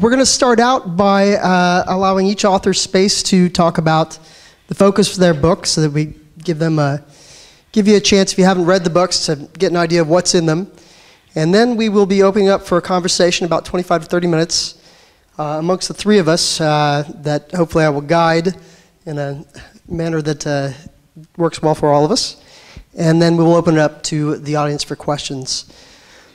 we're going to start out by uh, allowing each author space to talk about the focus of their book so that we give them a, give you a chance, if you haven't read the books, to get an idea of what's in them. And then we will be opening up for a conversation about 25 to 30 minutes uh, amongst the three of us uh, that hopefully I will guide in a manner that uh, works well for all of us. And then we will open it up to the audience for questions.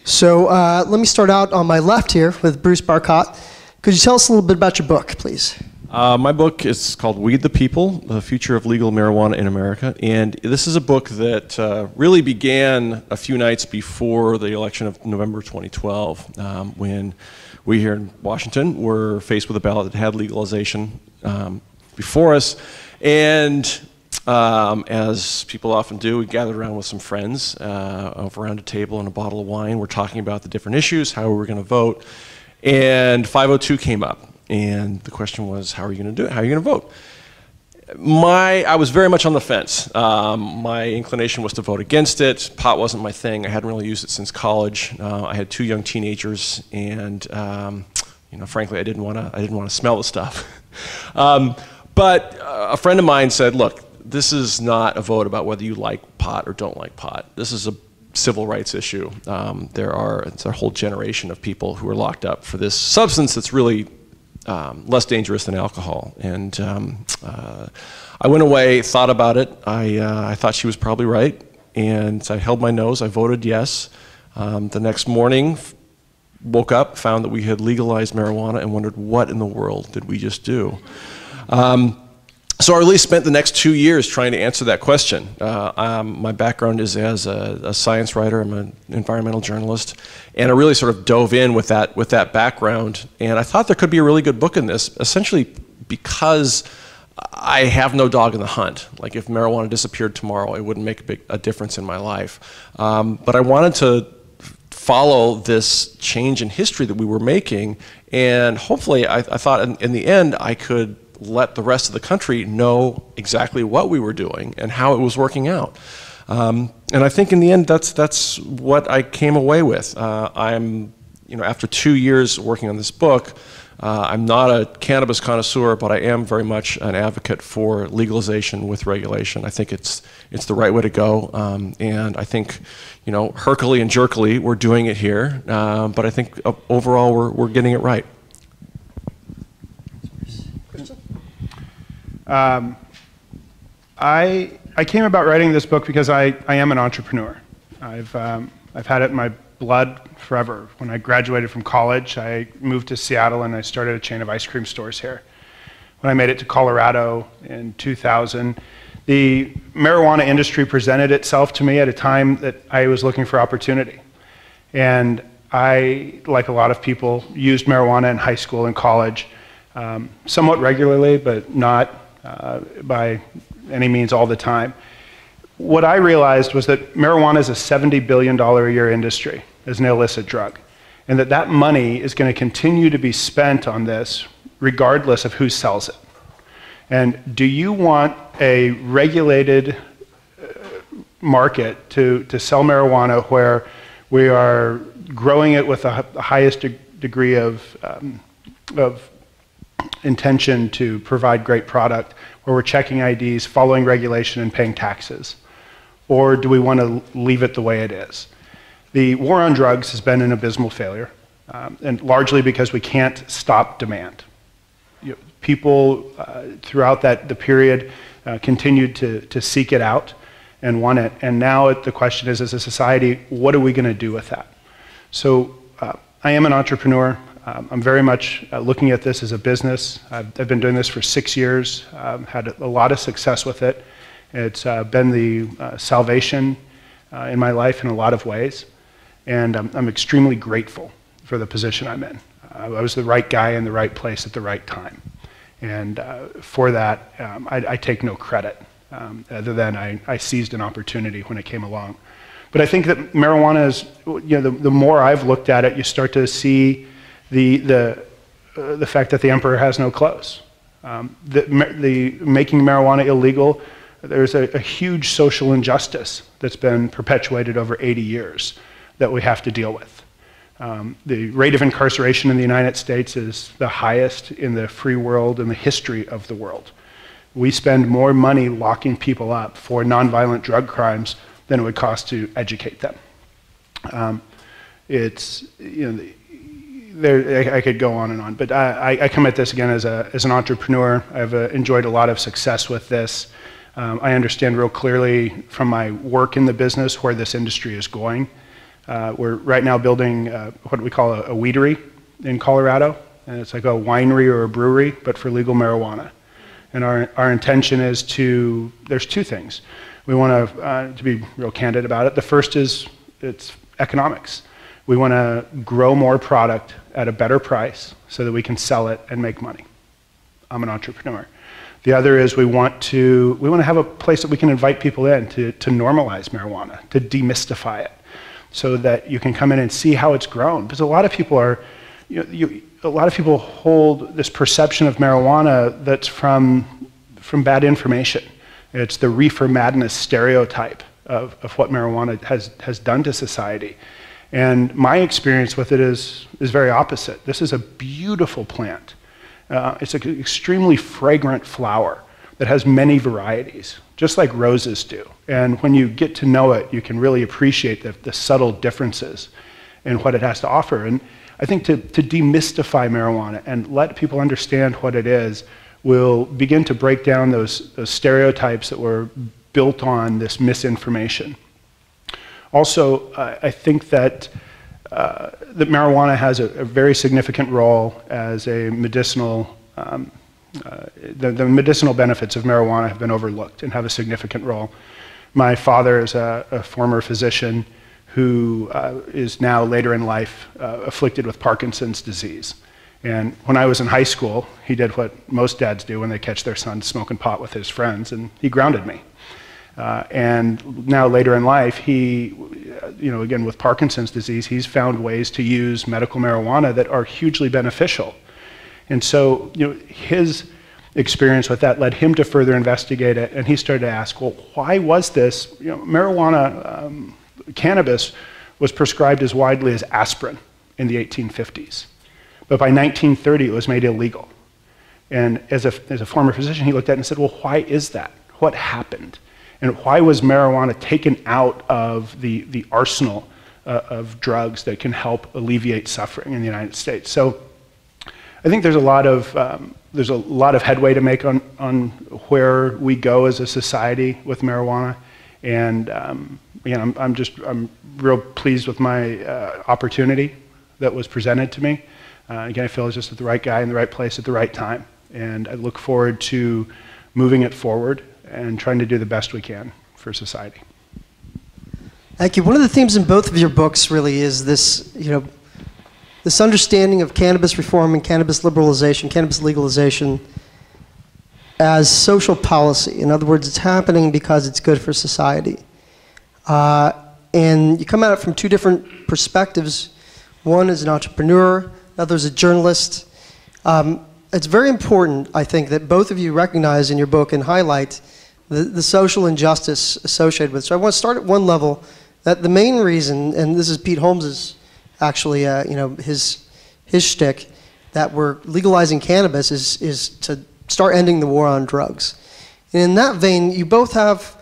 So uh, let me start out on my left here with Bruce Barcott. Could you tell us a little bit about your book, please? Uh, my book is called Weed the People The Future of Legal Marijuana in America. And this is a book that uh, really began a few nights before the election of November 2012, um, when we here in Washington were faced with a ballot that had legalization um, before us. And um, as people often do, we gathered around with some friends uh, over around a table and a bottle of wine. We're talking about the different issues, how we were going to vote. And 502 came up. And the question was, how are you going to do it? How are you going to vote? My, I was very much on the fence. Um, my inclination was to vote against it. Pot wasn't my thing. I hadn't really used it since college. Uh, I had two young teenagers, and um, you know, frankly, I didn't want to. I didn't want to smell the stuff. um, but uh, a friend of mine said, "Look, this is not a vote about whether you like pot or don't like pot. This is a civil rights issue. Um, there are it's a whole generation of people who are locked up for this substance that's really um, less dangerous than alcohol. And um, uh, I went away, thought about it. I, uh, I thought she was probably right, and I held my nose. I voted yes. Um, the next morning, woke up, found that we had legalized marijuana, and wondered what in the world did we just do. Um, so I really spent the next two years trying to answer that question. Uh, um, my background is as a, a, science writer. I'm an environmental journalist, and I really sort of dove in with that with that background. And I thought there could be a really good book in this, essentially because I have no dog in the hunt. Like if marijuana disappeared tomorrow, it wouldn't make a big a difference in my life. Um, but I wanted to follow this change in history that we were making, and hopefully, I, I thought in, in the end I could let the rest of the country know exactly what we were doing and how it was working out. Um, and I think in the end, that's that's what I came away with. Uh, I'm, you know, after two years working on this book, uh, I'm not a cannabis connoisseur, but I am very much an advocate for legalization with regulation. I think it's it's the right way to go, um, and I think, you know, herkily and jerkily, we're doing it here. Uh, but I think uh, overall, we're we're getting it right. Um, I, I came about writing this book because I, I am an entrepreneur. I've, um, I've had it in my blood forever. When I graduated from college, I moved to Seattle and I started a chain of ice cream stores here. When I made it to Colorado in 2000, the marijuana industry presented itself to me at a time that I was looking for opportunity. And I, like a lot of people, used marijuana in high school and college um, somewhat regularly, but not uh, by any means all the time. What I realized was that marijuana is a $70 billion a year industry as an illicit drug, and that that money is going to continue to be spent on this regardless of who sells it. And do you want a regulated uh, market to, to sell marijuana where we are growing it with the highest de degree of, um, of intention to provide great product where we're checking IDs, following regulation, and paying taxes? Or do we want to leave it the way it is? The war on drugs has been an abysmal failure, um, and largely because we can't stop demand. You know, people uh, throughout that, the period uh, continued to, to seek it out and want it. And now it, the question is, as a society, what are we going to do with that? So uh, I am an entrepreneur. Um, I'm very much uh, looking at this as a business. I've, I've, been doing this for six years, um, had a lot of success with it. It's uh, been the uh, salvation uh, in my life in a lot of ways, and I'm, I'm extremely grateful for the position I'm in. Uh, I was the right guy in the right place at the right time, and uh, for that, um, I, I, take no credit, um, other than I, I seized an opportunity when it came along. But I think that marijuana is, you know, the, the more I've looked at it, you start to see the, the, uh, the fact that the emperor has no clothes. Um, the, the making marijuana illegal, there's a, a, huge social injustice that's been perpetuated over 80 years that we have to deal with. Um, the rate of incarceration in the United States is the highest in the free world in the history of the world. We spend more money locking people up for nonviolent drug crimes than it would cost to educate them. Um, it's, you know, there, I, I, could go on and on, but I, I, come at this again as, a, as an entrepreneur. I've uh, enjoyed a lot of success with this. Um, I understand real clearly from my work in the business where this industry is going. Uh, we're right now building uh, what we call a, a weedery in Colorado, and it's like a winery or a brewery, but for legal marijuana. And our, our intention is to, there's two things. We want to, uh, to be real candid about it. The first is it's economics. We want to grow more product at a better price so that we can sell it and make money. I'm an entrepreneur. The other is we want to, we want to have a place that we can invite people in to, to normalize marijuana, to demystify it, so that you can come in and see how it's grown. Because a lot of people are, you know, you, a lot of people hold this perception of marijuana that's from, from bad information. It's the reefer madness stereotype of, of what marijuana has, has done to society. And my experience with it is, is very opposite. This is a beautiful plant. Uh, it's an extremely fragrant flower that has many varieties, just like roses do. And when you get to know it, you can really appreciate the, the subtle differences in what it has to offer. And I think to, to demystify marijuana and let people understand what it is will begin to break down those, those stereotypes that were built on this misinformation. Also, I think that, uh, that marijuana has a, a, very significant role as a medicinal, um, uh, the, the, medicinal benefits of marijuana have been overlooked and have a significant role. My father is a, a former physician who uh, is now later in life uh, afflicted with Parkinson's disease. And when I was in high school, he did what most dads do when they catch their son smoking pot with his friends, and he grounded me. Uh, and now later in life, he, you know, again with Parkinson's disease, he's found ways to use medical marijuana that are hugely beneficial. And so, you know, his experience with that led him to further investigate it, and he started to ask, well, why was this? You know, marijuana, um, cannabis was prescribed as widely as aspirin in the 1850s. But by 1930, it was made illegal. And as a, as a former physician, he looked at it and said, well, why is that? What happened? And why was marijuana taken out of the, the arsenal uh, of drugs that can help alleviate suffering in the United States? So I think there's a lot of, um, there's a lot of headway to make on, on where we go as a society with marijuana. And um, again, I'm, I'm just I'm real pleased with my uh, opportunity that was presented to me. Uh, again, I feel I just at the right guy in the right place at the right time. And I look forward to moving it forward and trying to do the best we can for society. Thank you. One of the themes in both of your books really is this, you know, this understanding of cannabis reform and cannabis liberalization, cannabis legalization as social policy. In other words, it's happening because it's good for society. Uh, and you come at it from two different perspectives. One is an entrepreneur, another is a journalist. Um, it's very important, I think, that both of you recognize in your book and highlight the, the social injustice associated with it. So I want to start at one level that the main reason, and this is Pete Holmes's actually, uh, you know, his, his shtick, that we're legalizing cannabis is, is to start ending the war on drugs. And in that vein, you both have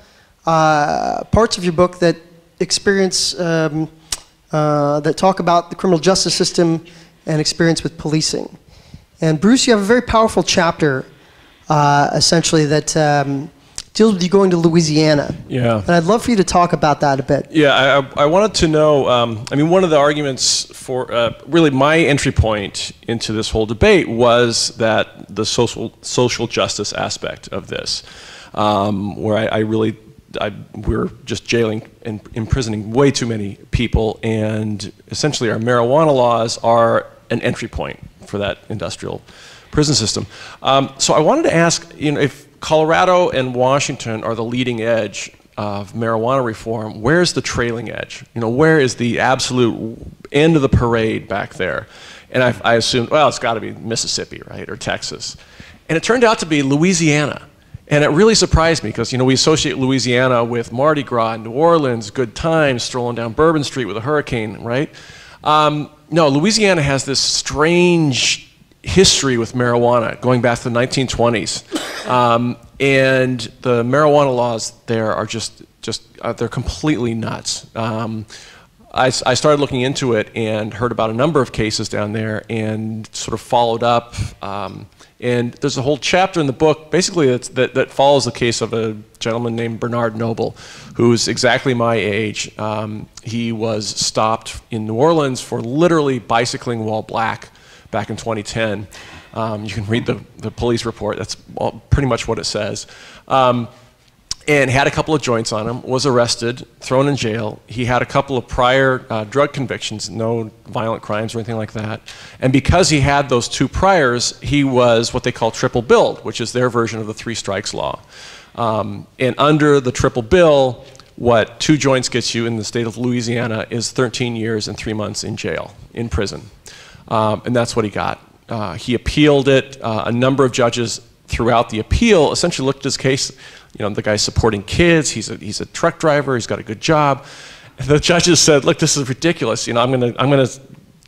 uh, parts of your book that experience, um, uh, that talk about the criminal justice system and experience with policing. And Bruce, you have a very powerful chapter, uh, essentially, that um, deals with you going to Louisiana. Yeah. And I'd love for you to talk about that a bit. Yeah, I, I wanted to know. Um, I mean, one of the arguments for uh, really my entry point into this whole debate was that the social social justice aspect of this, um, where I, I really. I, we're just jailing and imprisoning way too many people, and essentially our marijuana laws are an entry point for that industrial prison system. Um, so I wanted to ask, you know, if Colorado and Washington are the leading edge of marijuana reform. Where's the trailing edge? You know, where is the absolute end of the parade back there? And I, I assumed, well, it's got to be Mississippi, right, or Texas. And it turned out to be Louisiana. And it really surprised me because, you know, we associate Louisiana with Mardi Gras, New Orleans, good times, strolling down Bourbon Street with a hurricane, right? Um, no, Louisiana has this strange history with marijuana going back to the 1920s. Um, and the marijuana laws there are just, just uh, they're completely nuts. Um, I, I, started looking into it and heard about a number of cases down there and sort of followed up. Um, and there's a whole chapter in the book basically that, that follows the case of a gentleman named Bernard Noble, who's exactly my age. Um, he was stopped in New Orleans for literally bicycling while black back in 2010. Um, you can read the, the police report, that's all, pretty much what it says. Um, and had a couple of joints on him, was arrested, thrown in jail. He had a couple of prior uh, drug convictions, no violent crimes or anything like that. And because he had those two priors, he was what they call triple billed, which is their version of the three strikes law. Um, and under the triple bill, what two joints gets you in the state of Louisiana is 13 years and three months in jail, in prison. Um, and that's what he got. Uh, he appealed it. Uh, a number of judges throughout the appeal essentially looked at his case you know, the guy's supporting kids, he's a, he's a truck driver, he's got a good job. And the judges said, look, this is ridiculous. You know, I'm going to I'm gonna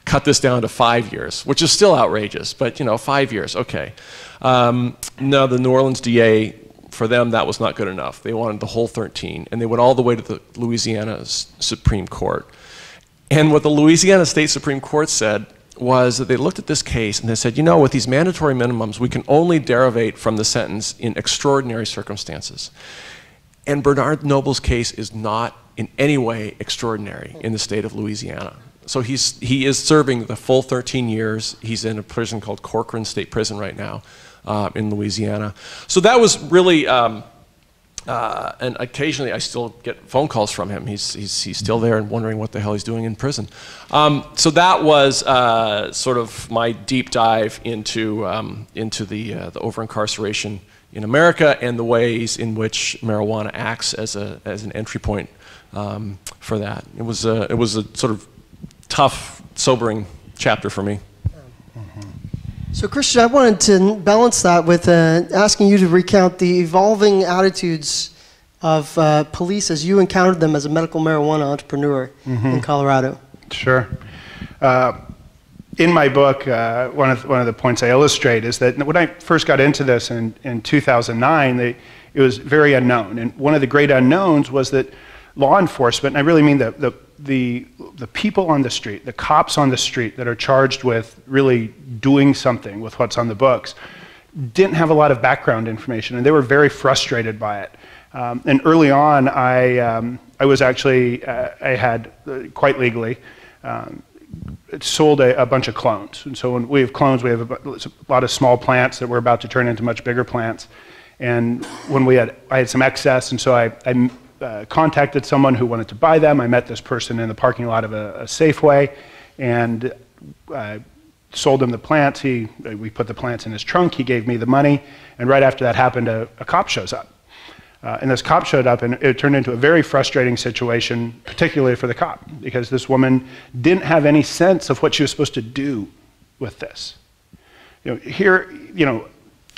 cut this down to five years, which is still outrageous, but, you know, five years, okay. Um, the New Orleans DA, for them, that was not good enough. They wanted the whole 13, and they went all the way to the Louisiana Supreme Court. And what the Louisiana State Supreme Court said was that they looked at this case and they said, you know, with these mandatory minimums, we can only derivate from the sentence in extraordinary circumstances. And Bernard Noble's case is not in any way extraordinary in the state of Louisiana. So he's, he is serving the full 13 years. He's in a prison called Corcoran State Prison right now uh, in Louisiana. So that was really um, uh, and occasionally I still get phone calls from him. He's, he's, he's still there and wondering what the hell he's doing in prison. Um, so that was uh, sort of my deep dive into, um, into the, uh, the over incarceration in America and the ways in which marijuana acts as, a, as an entry point um, for that. It was, a, it was a sort of tough, sobering chapter for me. So, Christian, I wanted to balance that with uh, asking you to recount the evolving attitudes of uh, police as you encountered them as a medical marijuana entrepreneur mm-hmm. in Colorado. Sure. Uh, in my book, uh, one, of, one of the points I illustrate is that when I first got into this in, in 2009, they, it was very unknown. And one of the great unknowns was that law enforcement, and I really mean the, the the, the people on the street, the cops on the street that are charged with really doing something with what's on the books, didn't have a lot of background information, and they were very frustrated by it. Um, and early on, I, um, I was actually, uh, I had uh, quite legally um, sold a, a, bunch of clones. And so when we have clones, we have a, a, lot of small plants that we're about to turn into much bigger plants. And when we had, I had some excess, and so I, I uh, contacted someone who wanted to buy them. I met this person in the parking lot of a, a Safeway and uh, sold him the plants. He, uh, we put the plants in his trunk. He gave me the money. And right after that happened, a, a cop shows up. Uh, and this cop showed up, and it turned into a very frustrating situation, particularly for the cop, because this woman didn't have any sense of what she was supposed to do with this. You know, here, you know,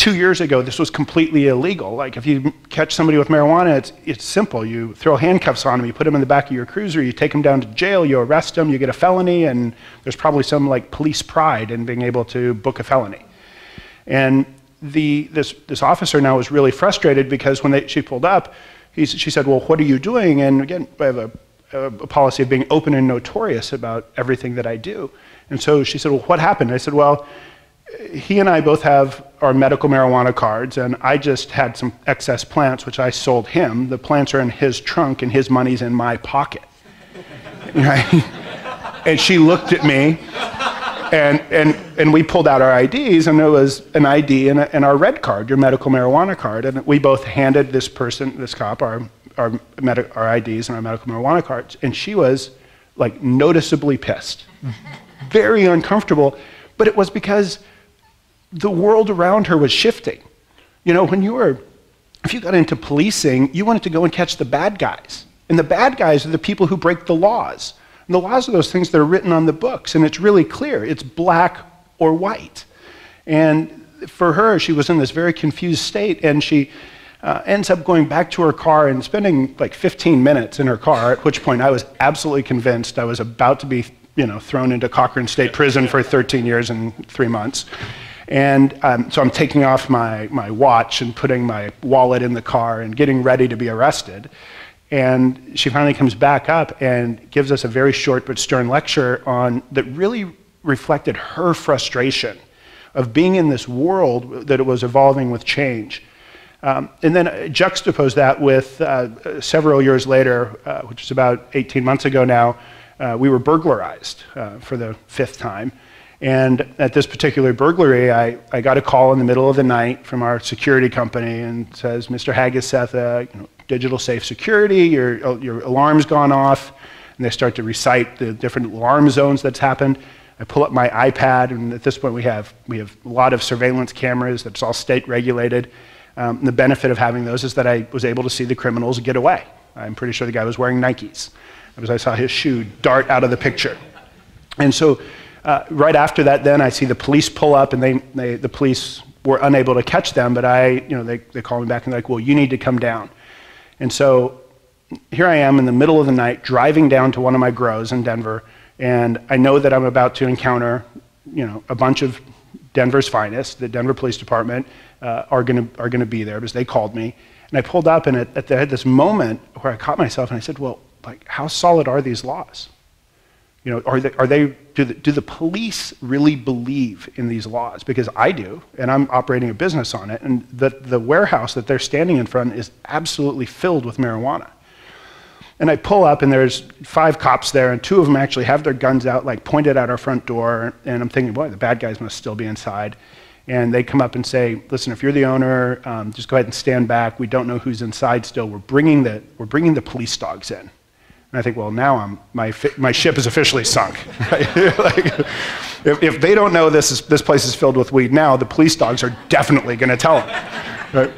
two years ago, this was completely illegal. Like if you catch somebody with marijuana, it's, it's simple. You throw handcuffs on them, you put them in the back of your cruiser, you take them down to jail, you arrest them, you get a felony, and there's probably some like police pride in being able to book a felony. And the, this, this officer now was really frustrated because when they, she pulled up, he, she said, well, what are you doing? And again, I have a, a policy of being open and notorious about everything that I do. And so she said, well, what happened? I said, well, he and I both have our medical marijuana cards, and I just had some excess plants, which I sold him. The plants are in his trunk, and his money's in my pocket. Right? and she looked at me, and, and, and we pulled out our IDs, and it was an ID and, a, and our red card, your medical marijuana card. And we both handed this person, this cop, our, our, med- our IDs and our medical marijuana cards. And she was like noticeably pissed, very uncomfortable. But it was because the world around her was shifting. You know, when you were, if you got into policing, you wanted to go and catch the bad guys. And the bad guys are the people who break the laws. And the laws are those things that are written on the books, and it's really clear it's black or white. And for her, she was in this very confused state, and she uh, ends up going back to her car and spending like 15 minutes in her car, at which point I was absolutely convinced I was about to be you know, thrown into Cochran State Prison for 13 years and three months. And um, so I'm taking off my, my watch and putting my wallet in the car and getting ready to be arrested. And she finally comes back up and gives us a very short but stern lecture on that really reflected her frustration of being in this world that it was evolving with change. Um, and then juxtapose that with uh, several years later, uh, which is about 18 months ago now, uh, we were burglarized uh, for the fifth time. And at this particular burglary, I, I got a call in the middle of the night from our security company and says, Mr. Hageseth, uh, you know, digital safe security, your, your alarm's gone off. And they start to recite the different alarm zones that's happened. I pull up my iPad, and at this point we have, we have a lot of surveillance cameras that's all state regulated. Um, the benefit of having those is that I was able to see the criminals get away. I'm pretty sure the guy was wearing Nikes because I saw his shoe dart out of the picture. And so uh, right after that, then I see the police pull up, and they, they, the police were unable to catch them, but I, you know, they, they call me back and they're like, well, you need to come down. And so here I am in the middle of the night driving down to one of my grows in Denver, and I know that I'm about to encounter, you know, a bunch of Denver's finest, the Denver Police Department, uh, are going to are gonna be there because they called me. And I pulled up, and at, at the, I had this moment where I caught myself and I said, well, like, how solid are these laws? You know, are they, are they do, the, do the police really believe in these laws? Because I do, and I'm operating a business on it, and the, the warehouse that they're standing in front is absolutely filled with marijuana. And I pull up, and there's five cops there, and two of them actually have their guns out, like pointed at our front door. And I'm thinking, boy, the bad guys must still be inside. And they come up and say, listen, if you're the owner, um, just go ahead and stand back. We don't know who's inside still. We're bringing the, we're bringing the police dogs in. And I think, well, now I'm, my, my ship is officially sunk. like, if, if they don't know this, is, this place is filled with weed now, the police dogs are definitely going to tell them. Right?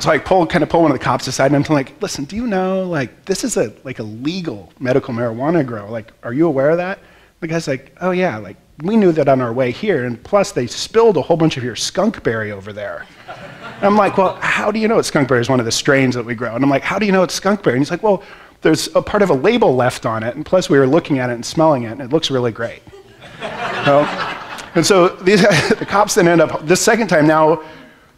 so I pull, kind of pull one of the cops aside, and I'm like, listen, do you know, like, this is a, like a legal medical marijuana grow. Like, are you aware of that? The guy's like, oh, yeah, like, we knew that on our way here, and plus they spilled a whole bunch of your skunkberry over there. And I'm like, well, how do you know it's skunkberry is one of the strains that we grow? And I'm like, how do you know it's skunkberry? And he's like, well, there's a part of a label left on it, and plus we were looking at it and smelling it, and it looks really great. and so these, the cops then end up, this second time now,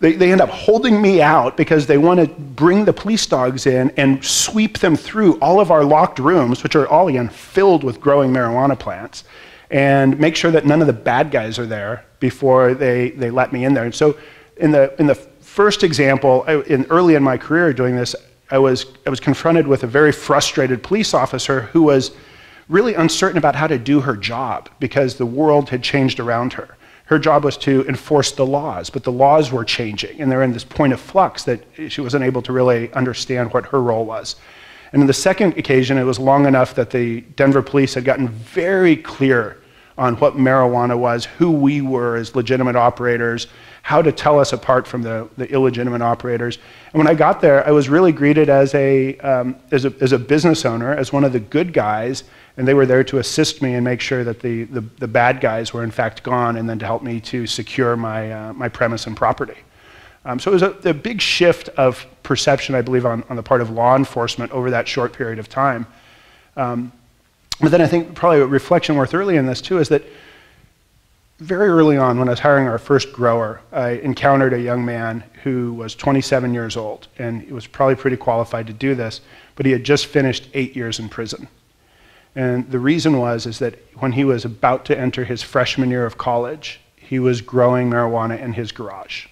they, they end up holding me out because they want to bring the police dogs in and sweep them through all of our locked rooms, which are all again filled with growing marijuana plants, and make sure that none of the bad guys are there before they, they let me in there. And so in the, in the first example, uh, in, early in my career doing this, I was, I was confronted with a very frustrated police officer who was really uncertain about how to do her job because the world had changed around her. Her job was to enforce the laws, but the laws were changing, and they're in this point of flux that she wasn't able to really understand what her role was. And in the second occasion, it was long enough that the Denver police had gotten very clear on what marijuana was, who we were as legitimate operators, how to tell us apart from the, the illegitimate operators. And when I got there, I was really greeted as a, um, as, a, as a business owner, as one of the good guys, and they were there to assist me and make sure that the, the, the bad guys were in fact gone, and then to help me to secure my, uh, my premise and property. Um, so it was a, a, big shift of perception, I believe, on, on the part of law enforcement over that short period of time. Um, but then I think probably a reflection worth early in this too is that very early on, when I was hiring our first grower, I encountered a young man who was 27 years old, and he was probably pretty qualified to do this, but he had just finished eight years in prison. And the reason was is that when he was about to enter his freshman year of college, he was growing marijuana in his garage,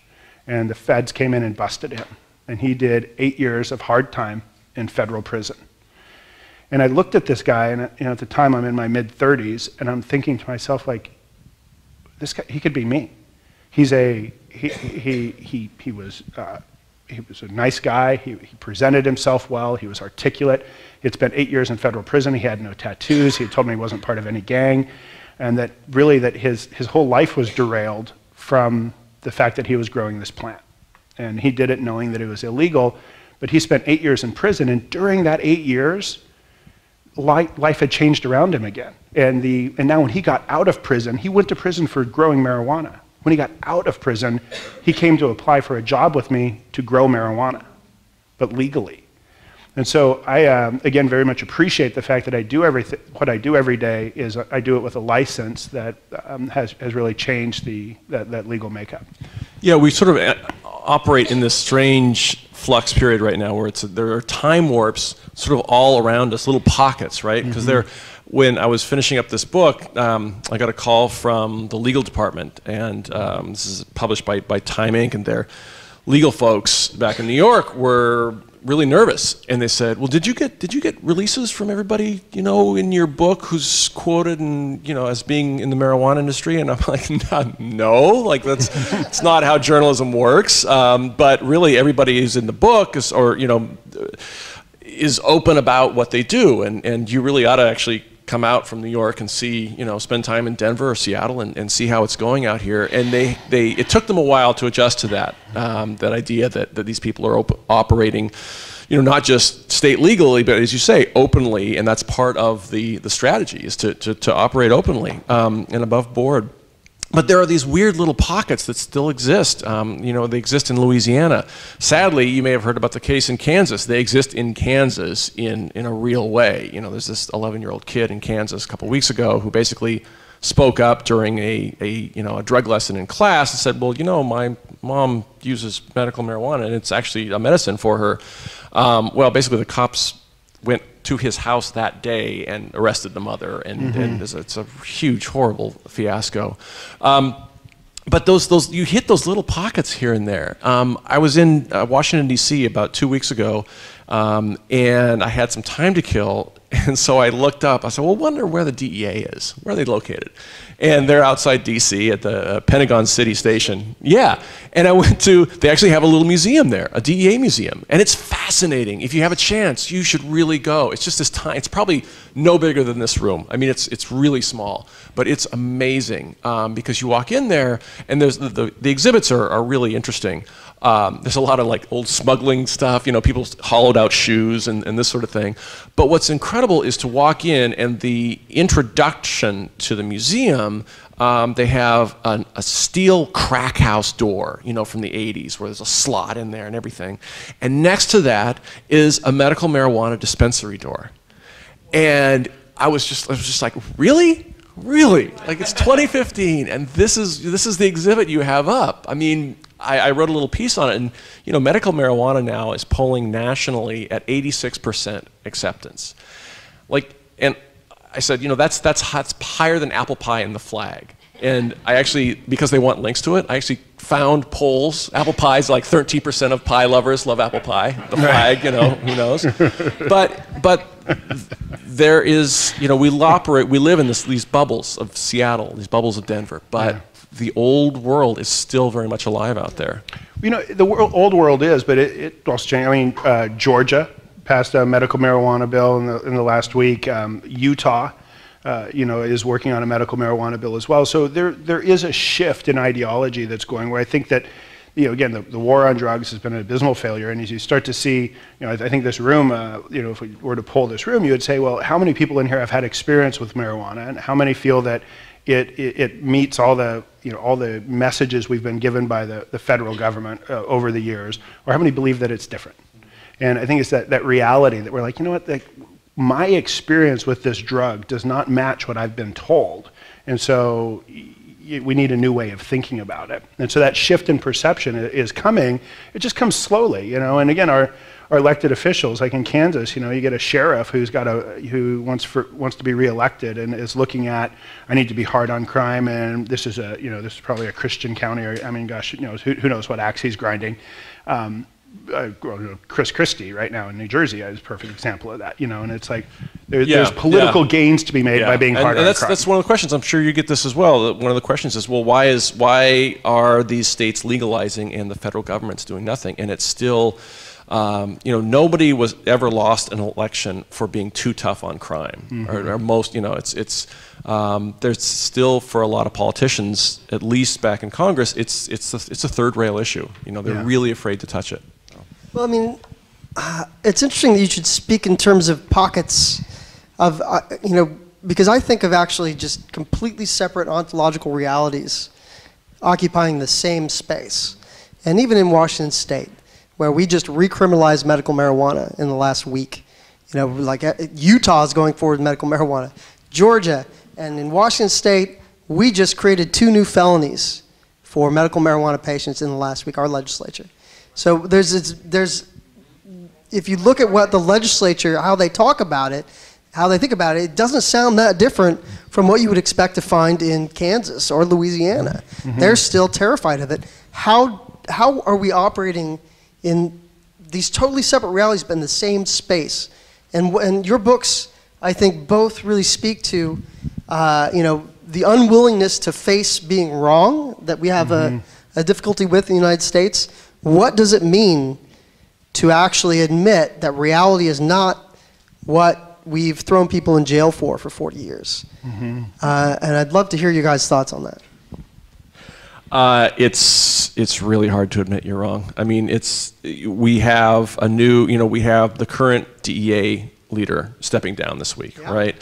and the feds came in and busted him, and he did eight years of hard time in federal prison. And I looked at this guy, and you know, at the time I'm in my mid 30s, and I'm thinking to myself, like, this guy, he could be me. He's a, he, he, he, he was, uh, he was a nice guy. He, he presented himself well. He was articulate. He had spent eight years in federal prison. He had no tattoos. He had told me he wasn't part of any gang. And that really that his, his whole life was derailed from the fact that he was growing this plant. And he did it knowing that it was illegal. But he spent eight years in prison. And during that eight years, life had changed around him again. And, the, and now when he got out of prison, he went to prison for growing marijuana. When he got out of prison, he came to apply for a job with me to grow marijuana, but legally. And so I, um, again, very much appreciate the fact that I do everything, what I do every day is I do it with a license that um, has, has really changed the, that, that legal makeup. Yeah, we sort of uh, operate in this strange flux period right now where it's there are time warps sort of all around us, little pockets, right? Because mm-hmm. there, when I was finishing up this book, um, I got a call from the legal department, and um, this is published by, by Time Inc. and their legal folks back in New York were really nervous, and they said, "Well, did you get did you get releases from everybody you know in your book who's quoted and you know as being in the marijuana industry?" And I'm like, "No, like that's it's not how journalism works." Um, but really, everybody who's in the book is, or you know, is open about what they do, and and you really ought to actually come out from New York and see, you know, spend time in Denver or Seattle and, and see how it's going out here. And they, they, it took them a while to adjust to that, um, that idea that, that these people are op- operating, you know, not just state legally, but as you say, openly. And that's part of the, the strategy is to, to, to operate openly um, and above board. But there are these weird little pockets that still exist. Um, you know, they exist in Louisiana. Sadly, you may have heard about the case in Kansas. They exist in Kansas in, in a real way. You know, there's this 11 year old kid in Kansas a couple weeks ago who basically spoke up during a, a, you know, a drug lesson in class and said, well, you know, my mom uses medical marijuana and it's actually a medicine for her. Um, well, basically, the cops went to his house that day and arrested the mother, and, mm-hmm. and it's, a, it's, a, huge, horrible fiasco. Um, but those, those, you hit those little pockets here and there. Um, I was in uh, Washington D.C. about two weeks ago, um, and I had some time to kill, and so I looked up. I said, "Well, wonder where the DEA is. Where are they located?" and they're outside DC at the uh, Pentagon City Station. Yeah, and I went to, they actually have a little museum there, a DEA museum, and it's fascinating. If you have a chance, you should really go. It's just this time, it's probably no bigger than this room. I mean, it's, it's really small, but it's amazing um, because you walk in there and there's the, the, the exhibits are, are really interesting. Um, there's a lot of like old smuggling stuff, you know, people's hollowed out shoes and, and this sort of thing. But what's incredible is to walk in and the introduction to the museum, um, they have an, a steel crack house door, you know, from the 80s where there's a slot in there and everything. And next to that is a medical marijuana dispensary door. And I was just, I was just like, really? Really? Like it's 2015 and this is, this is the exhibit you have up. I mean, I, I, wrote a little piece on it, and you know, medical marijuana now is polling nationally at 86% acceptance. Like, and I said, you know, that's that's, that's higher than apple pie and the flag. And I actually, because they want links to it, I actually found polls. Apple pie is like 13% of pie lovers love apple pie. The flag, you know, who knows? But but there is, you know, we operate, we live in this, these bubbles of Seattle, these bubbles of Denver. But yeah the old world is still very much alive out there. You know, the world, old world is, but it, it also changed. I mean, uh, Georgia passed a medical marijuana bill in the, in the last week. Um, Utah, uh, you know, is working on a medical marijuana bill as well. So there, there is a shift in ideology that's going where I think that, you know, again, the, the war on drugs has been an abysmal failure. And as you start to see, you know, I, I think this room, uh, you know, if we were to pull this room, you would say, well, how many people in here have had experience with marijuana? And how many feel that it, it, it, meets all the, you know, all the messages we've been given by the, the federal government uh, over the years, or how many believe that it's different? And I think it's that, that reality that we're like, you know what, my experience with this drug does not match what I've been told. And so we need a new way of thinking about it. And so that shift in perception is coming. It just comes slowly, you know. And again, our our elected officials, like in Kansas, you know, you get a sheriff who's got a who wants for wants to be reelected and is looking at I need to be hard on crime, and this is a you know this is probably a Christian county, or I mean, gosh, you know, who, who knows what axe he's grinding. Um, uh, Chris Christie right now in New Jersey is a perfect example of that, you know, and it's like there, yeah, there's political yeah. gains to be made yeah. by being hard and, and that's, crime. That's one of the questions. I'm sure you get this as well. One of the questions is, well, why is why are these states legalizing and the federal government's doing nothing? And it's still um, you know, nobody was ever lost an election for being too tough on crime, mm-hmm. or, or, most, you know, it's it's um, there's still for a lot of politicians, at least back in Congress, it's it's a, it's a third rail issue. You know, they're yeah. really afraid to touch it. Well, I mean, uh, it's interesting that you should speak in terms of pockets of uh, you know because I think of actually just completely separate ontological realities occupying the same space, and even in Washington State where we just recriminalized medical marijuana in the last week. You know, like uh, Utah is going forward with medical marijuana. Georgia and in Washington State, we just created two new felonies for medical marijuana patients in the last week, our legislature. So there's, there's, if you look at what the legislature, how they talk about it, how they think about it, it doesn't sound that different from what you would expect to find in Kansas or Louisiana. Mm-hmm. They're still terrified of it. How, how are we operating in these totally separate realities but in the same space? And, and your books, I think, both really speak to, uh, you know, the unwillingness to face being wrong that we have mm-hmm. a, a difficulty with in the United States. What does it mean to actually admit that reality is not what we've thrown people in jail for for 40 years. Mm-hmm. Uh, and I'd love to hear your guys' thoughts on that. Uh, it's it's really hard to admit you're wrong. I mean, it's we have a new, you know, we have the current DEA leader stepping down this week, yeah. right?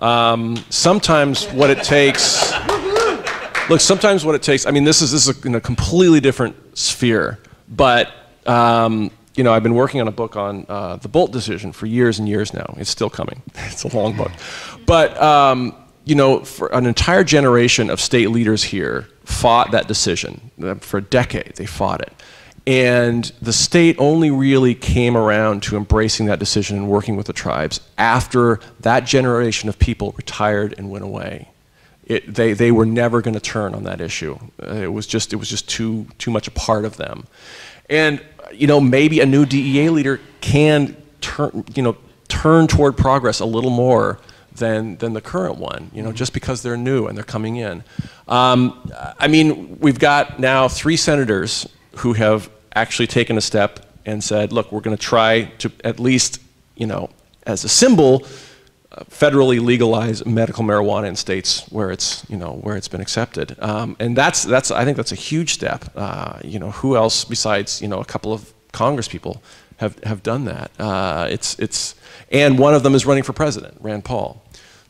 Um, sometimes what it takes, look, sometimes what it takes. I mean, this is this is in a completely different sphere, but um, you know, I've been working on a book on uh, the Boldt decision for years and years now. It's still coming. it's a long book. But, um, you know, for an entire generation of state leaders here fought that decision. For a decade, they fought it. And the state only really came around to embracing that decision and working with the tribes after that generation of people retired and went away. It, they, they were never going to turn on that issue. Uh, it was just, it was just too, too much a part of them. And you know, maybe a new DEA leader can turn, you know, turn toward progress a little more than, than the current one, you know, mm-hmm. just because they're new and they're coming in. Um, I mean, we've got now three senators who have actually taken a step and said, look, we're going to try to at least, you know, as a symbol, federally legalize medical marijuana in states where it's you know where it's been accepted, um, and that's that's I think that's a huge step. Uh, you know, who else besides you know a couple of Congress people have have done that? Uh, it's it's and one of them is running for president, Rand Paul.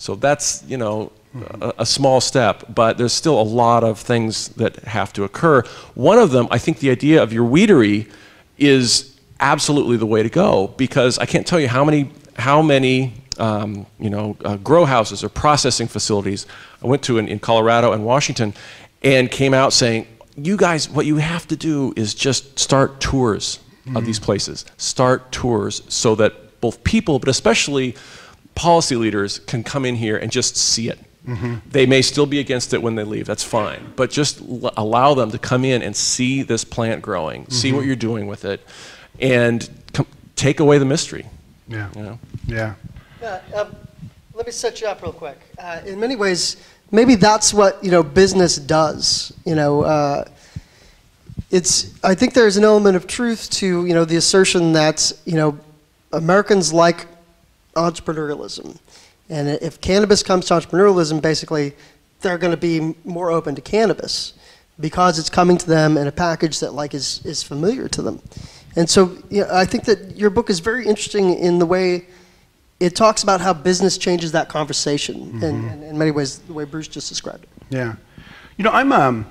So that's you know a, a, small step, but there's still a lot of things that have to occur. One of them, I think, the idea of your weedery is absolutely the way to go because I can't tell you how many how many um, you know, uh, grow houses or processing facilities. I went to in, in Colorado and Washington and came out saying, you guys, what you have to do is just start tours mm-hmm. of these places. Start tours so that both people, but especially policy leaders, can come in here and just see it. Mm-hmm. They may still be against it when they leave, that's fine. But just l- allow them to come in and see this plant growing, mm-hmm. see what you're doing with it, and com- take away the mystery. Yeah. You know? Yeah. Yeah, um, let me set you up real quick. Uh, in many ways, maybe that's what you know business does. You know, uh, it's. I think there's an element of truth to you know the assertion that you know Americans like entrepreneurialism, and if cannabis comes to entrepreneurialism, basically they're going to be more open to cannabis because it's coming to them in a package that like is is familiar to them. And so you know, I think that your book is very interesting in the way it talks about how business changes that conversation in, in, in, many ways, the way Bruce just described it. Yeah. You know, I'm, um,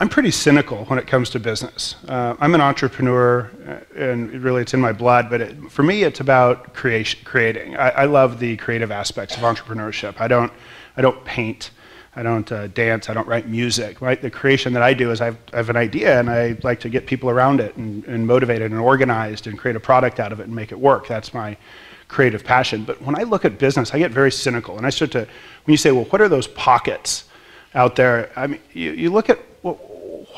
I'm pretty cynical when it comes to business. Uh, I'm an entrepreneur, uh, and really it's in my blood, but it, for me, it's about creation, creating. I, I, love the creative aspects of entrepreneurship. I don't, I don't paint. I don't uh, dance. I don't write music. Right? The creation that I do is I have, I have, an idea and I like to get people around it and, and motivated and organized and create a product out of it and make it work. That's my creative passion. But when I look at business, I get very cynical. And I start to, when you say, well, what are those pockets out there? I mean, you, you look at, well,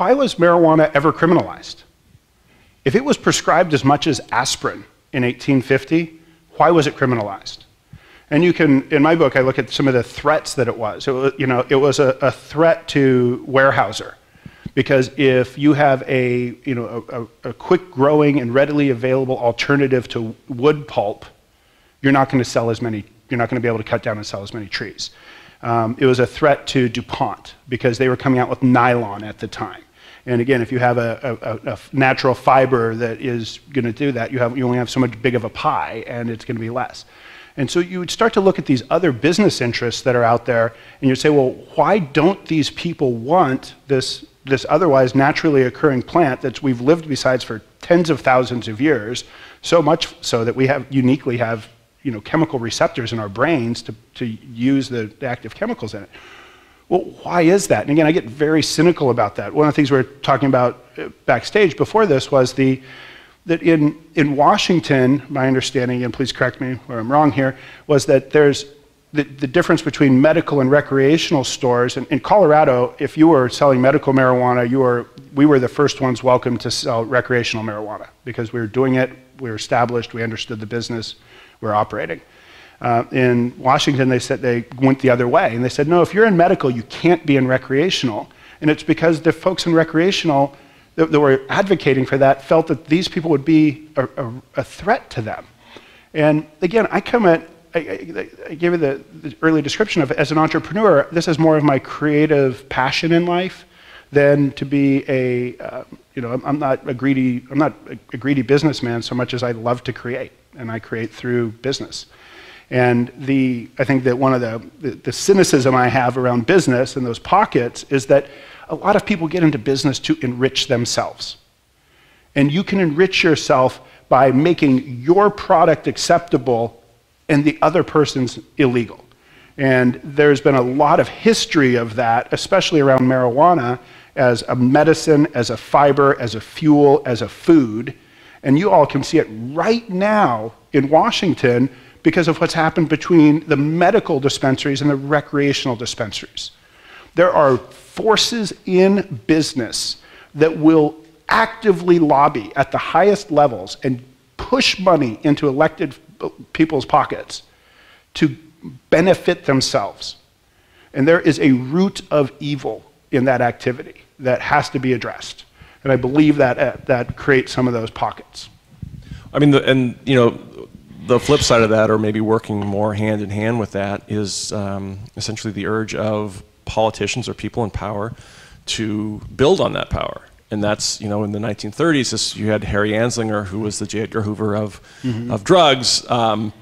why was marijuana ever criminalized? If it was prescribed as much as aspirin in 1850, why was it criminalized? And you can, in my book, I look at some of the threats that it was. It was you know, it was a, a threat to Weyerhaeuser. Because if you have a, you know, a, a, quick growing and readily available alternative to wood pulp, you're not going to sell as many, you're not going to be able to cut down and sell as many trees. Um, it was a threat to DuPont because they were coming out with nylon at the time. And again, if you have a, a, a natural fiber that is going to do that, you, have, you only have so much big of a pie and it's going to be less. And so you would start to look at these other business interests that are out there and you'd say, well, why don't these people want this, this otherwise naturally occurring plant that we've lived besides for tens of thousands of years, so much so that we have uniquely have you know, chemical receptors in our brains to, to use the, the active chemicals in it. Well, why is that? And again, I get very cynical about that. One of the things we were talking about uh, backstage before this was the, that in, in Washington, my understanding, and please correct me where I'm wrong here, was that there's the, the difference between medical and recreational stores. In, in Colorado, if you were selling medical marijuana, you were, we were the first ones welcome to sell recreational marijuana because we were doing it, we were established, we understood the business, we were operating. Uh, in Washington, they said they went the other way, and they said, no, if you're in medical, you can't be in recreational. And it's because the folks in recreational that, that were advocating for that felt that these people would be a, a, a threat to them. And again, I come at, I, I, I gave you the, the, early description of. As an entrepreneur, this is more of my creative passion in life than to be a, uh, you know, I'm, I'm, not a greedy, I'm not a, a greedy businessman so much as I love to create, and I create through business. And the, I think that one of the, the, the cynicism I have around business and those pockets is that a lot of people get into business to enrich themselves. And you can enrich yourself by making your product acceptable and the other person's illegal. And there's been a lot of history of that, especially around marijuana, as a medicine, as a fiber, as a fuel, as a food. And you all can see it right now in Washington because of what's happened between the medical dispensaries and the recreational dispensaries. There are forces in business that will actively lobby at the highest levels and push money into elected people's pockets to benefit themselves. And there is a root of evil in that activity that has to be addressed. And I believe that uh, that creates some of those pockets. I mean, the, and you know, the flip side of that, or maybe working more hand in hand with that, is um, essentially the urge of politicians or people in power to build on that power. And that's, you know, in the 1930s, this, you had Harry Anslinger, who was the J. Edgar Hoover of, mm-hmm. of drugs, um,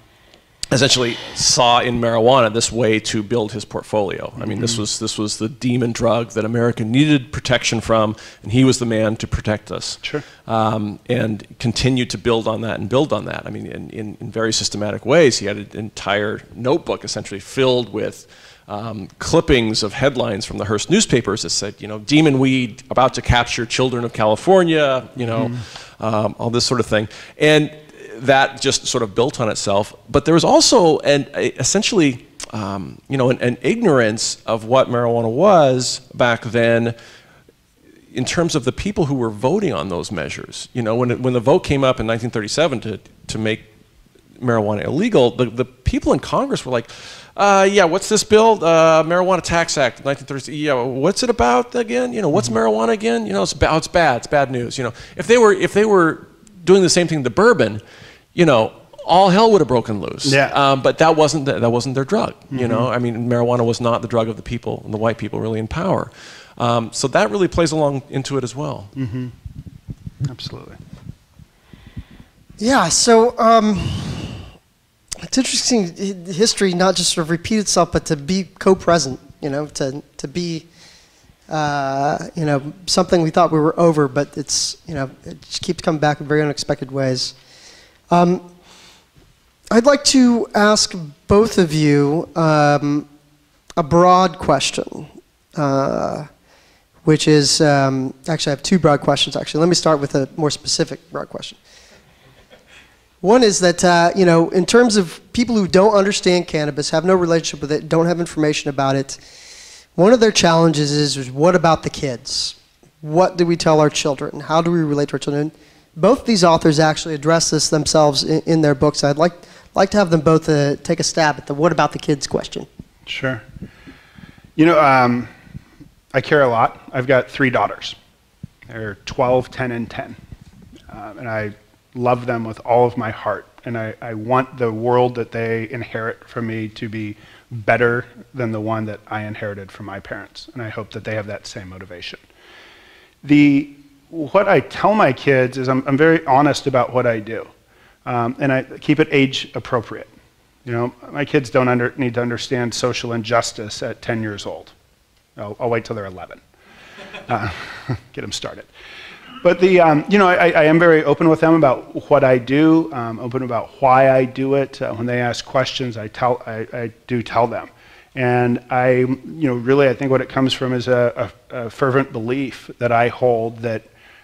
essentially saw in marijuana this way to build his portfolio. I mean, this mm-hmm. was this was the demon drug that America needed protection from, and he was the man to protect us. Sure. Um, and continued to build on that and build on that. I mean, in, in, in very systematic ways. He had an entire notebook essentially filled with um, clippings of headlines from the Hearst newspapers that said, you know, demon weed about to capture children of California, you know, mm. um, all this sort of thing. And that just sort of built on itself. But there was also an essentially, um, you know, an, an, ignorance of what marijuana was back then in terms of the people who were voting on those measures. You know, when, it, when the vote came up in 1937 to, to make marijuana illegal, the, the people in Congress were like, uh, yeah, what's this bill? Uh, Marijuana Tax Act, 1930. Yeah, what's it about again? You know, what's mm-hmm. marijuana again? You know, it's, ba- it's bad. It's bad news. You know, if they were if they were doing the same thing to bourbon, you know, all hell would have broken loose. Yeah. Um, but that wasn't the, that wasn't their drug. Mm-hmm. You know, I mean, marijuana was not the drug of the people, and the white people, really in power. Um, so that really plays along into it as well. Mm-hmm. Absolutely. Yeah. So. Um it's interesting history not just sort of repeat itself, but to be co-present. You know, to to be, uh, you know, something we thought we were over, but it's you know it just keeps coming back in very unexpected ways. Um, I'd like to ask both of you um, a broad question, uh, which is um, actually I have two broad questions. Actually, let me start with a more specific broad question. One is that, uh, you know, in terms of people who don't understand cannabis, have no relationship with it, don't have information about it, one of their challenges is, is what about the kids? What do we tell our children? How do we relate to our children? Both these authors actually address this themselves in, in their books. I'd like, like to have them both uh, take a stab at the what about the kids question. Sure. You know, um, I care a lot. I've got three daughters. They're 12, 10, and 10. Um, and I love them with all of my heart. And I, I want the world that they inherit from me to be better than the one that I inherited from my parents. And I hope that they have that same motivation. The, what I tell my kids is I'm, I'm very honest about what I do. Um, and I keep it age appropriate. You know, my kids don't under, need to understand social injustice at 10 years old. I'll, I'll wait till they're 11. Uh, get them started. but the, um, you know, I, I, am very open with them about what I do, um, open about why I do it. Uh, when they ask questions, I tell, I, I, do tell them. And I, you know, really, I think what it comes from is a, a, a fervent belief that I hold that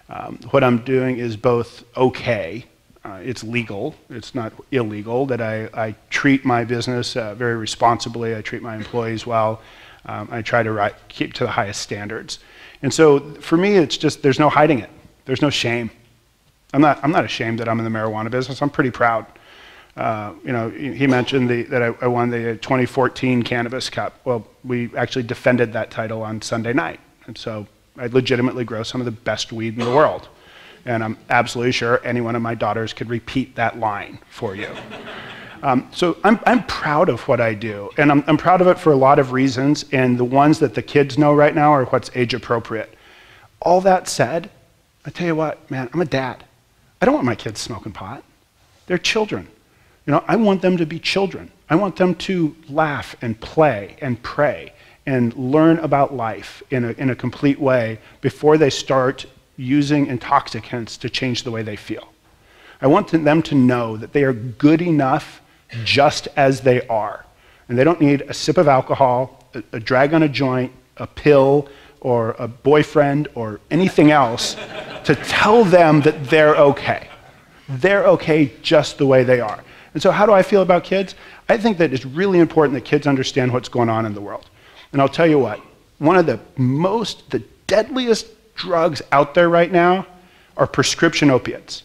um, what I'm doing is both okay, uh, it's legal, it's not illegal, that I, I treat my business uh, very responsibly, I treat my employees well, um, I try to keep to the highest standards. And so for me, it's just, there's no hiding it. There's no shame. I'm not, I'm not ashamed that I'm in the marijuana business. I'm pretty proud. Uh, you know, he mentioned the, that I, I, won the 2014 Cannabis Cup. Well, we actually defended that title on Sunday night. And so I legitimately grow some of the best weed in the world. And I'm absolutely sure any one of my daughters could repeat that line for you. Um, so I'm, I'm proud of what I do. And I'm, I'm proud of it for a lot of reasons. And the ones that the kids know right now are what's age appropriate. All that said, I tell you what, man, I'm a dad. I don't want my kids smoking pot. They're children. You know, I want them to be children. I want them to laugh and play and pray and learn about life in a, in a complete way before they start using intoxicants to change the way they feel. I want them to know that they are good enough just as they are. And they don't need a sip of alcohol, a, a drag on a joint, a pill, or a boyfriend, or anything else to tell them that they're okay. They're okay just the way they are. And so, how do I feel about kids? I think that it's really important that kids understand what's going on in the world. And I'll tell you what, one of the most, the deadliest drugs out there right now are prescription opiates.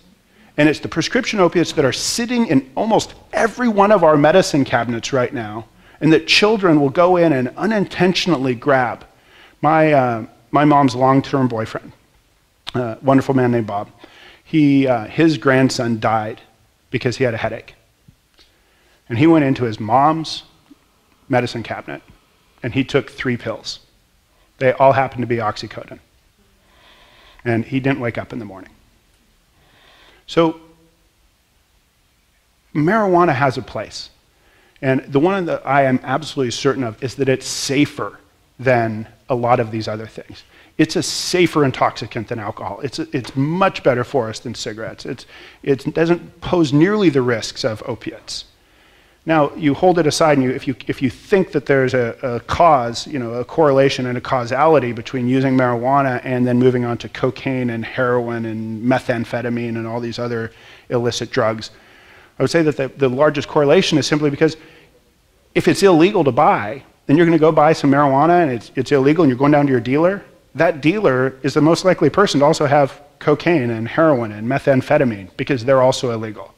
And it's the prescription opiates that are sitting in almost every one of our medicine cabinets right now, and that children will go in and unintentionally grab. My, uh, my mom's long term boyfriend, a wonderful man named Bob, he, uh, his grandson died because he had a headache. And he went into his mom's medicine cabinet and he took three pills. They all happened to be Oxycodone. And he didn't wake up in the morning. So, marijuana has a place. And the one that I am absolutely certain of is that it's safer than a lot of these other things. It's a safer intoxicant than alcohol. It's, a, it's much better for us than cigarettes. It's, it doesn't pose nearly the risks of opiates. Now, you hold it aside, and you, if, you, if you think that there's a, a, cause, you know, a correlation and a causality between using marijuana and then moving on to cocaine and heroin and methamphetamine and all these other illicit drugs, I would say that the, the largest correlation is simply because if it's illegal to buy, then you're going to go buy some marijuana and it's, it's illegal and you're going down to your dealer, that dealer is the most likely person to also have cocaine and heroin and methamphetamine because they're also illegal.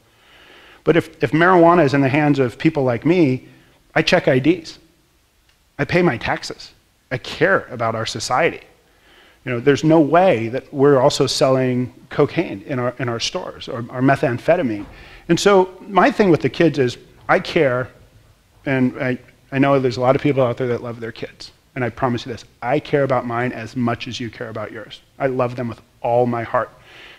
But if, if marijuana is in the hands of people like me, I check IDs. I pay my taxes. I care about our society. You know, there's no way that we're also selling cocaine in our, in our stores or, or methamphetamine. And so my thing with the kids is I care, and I, I know there's a lot of people out there that love their kids. And I promise you this I care about mine as much as you care about yours. I love them with all my heart.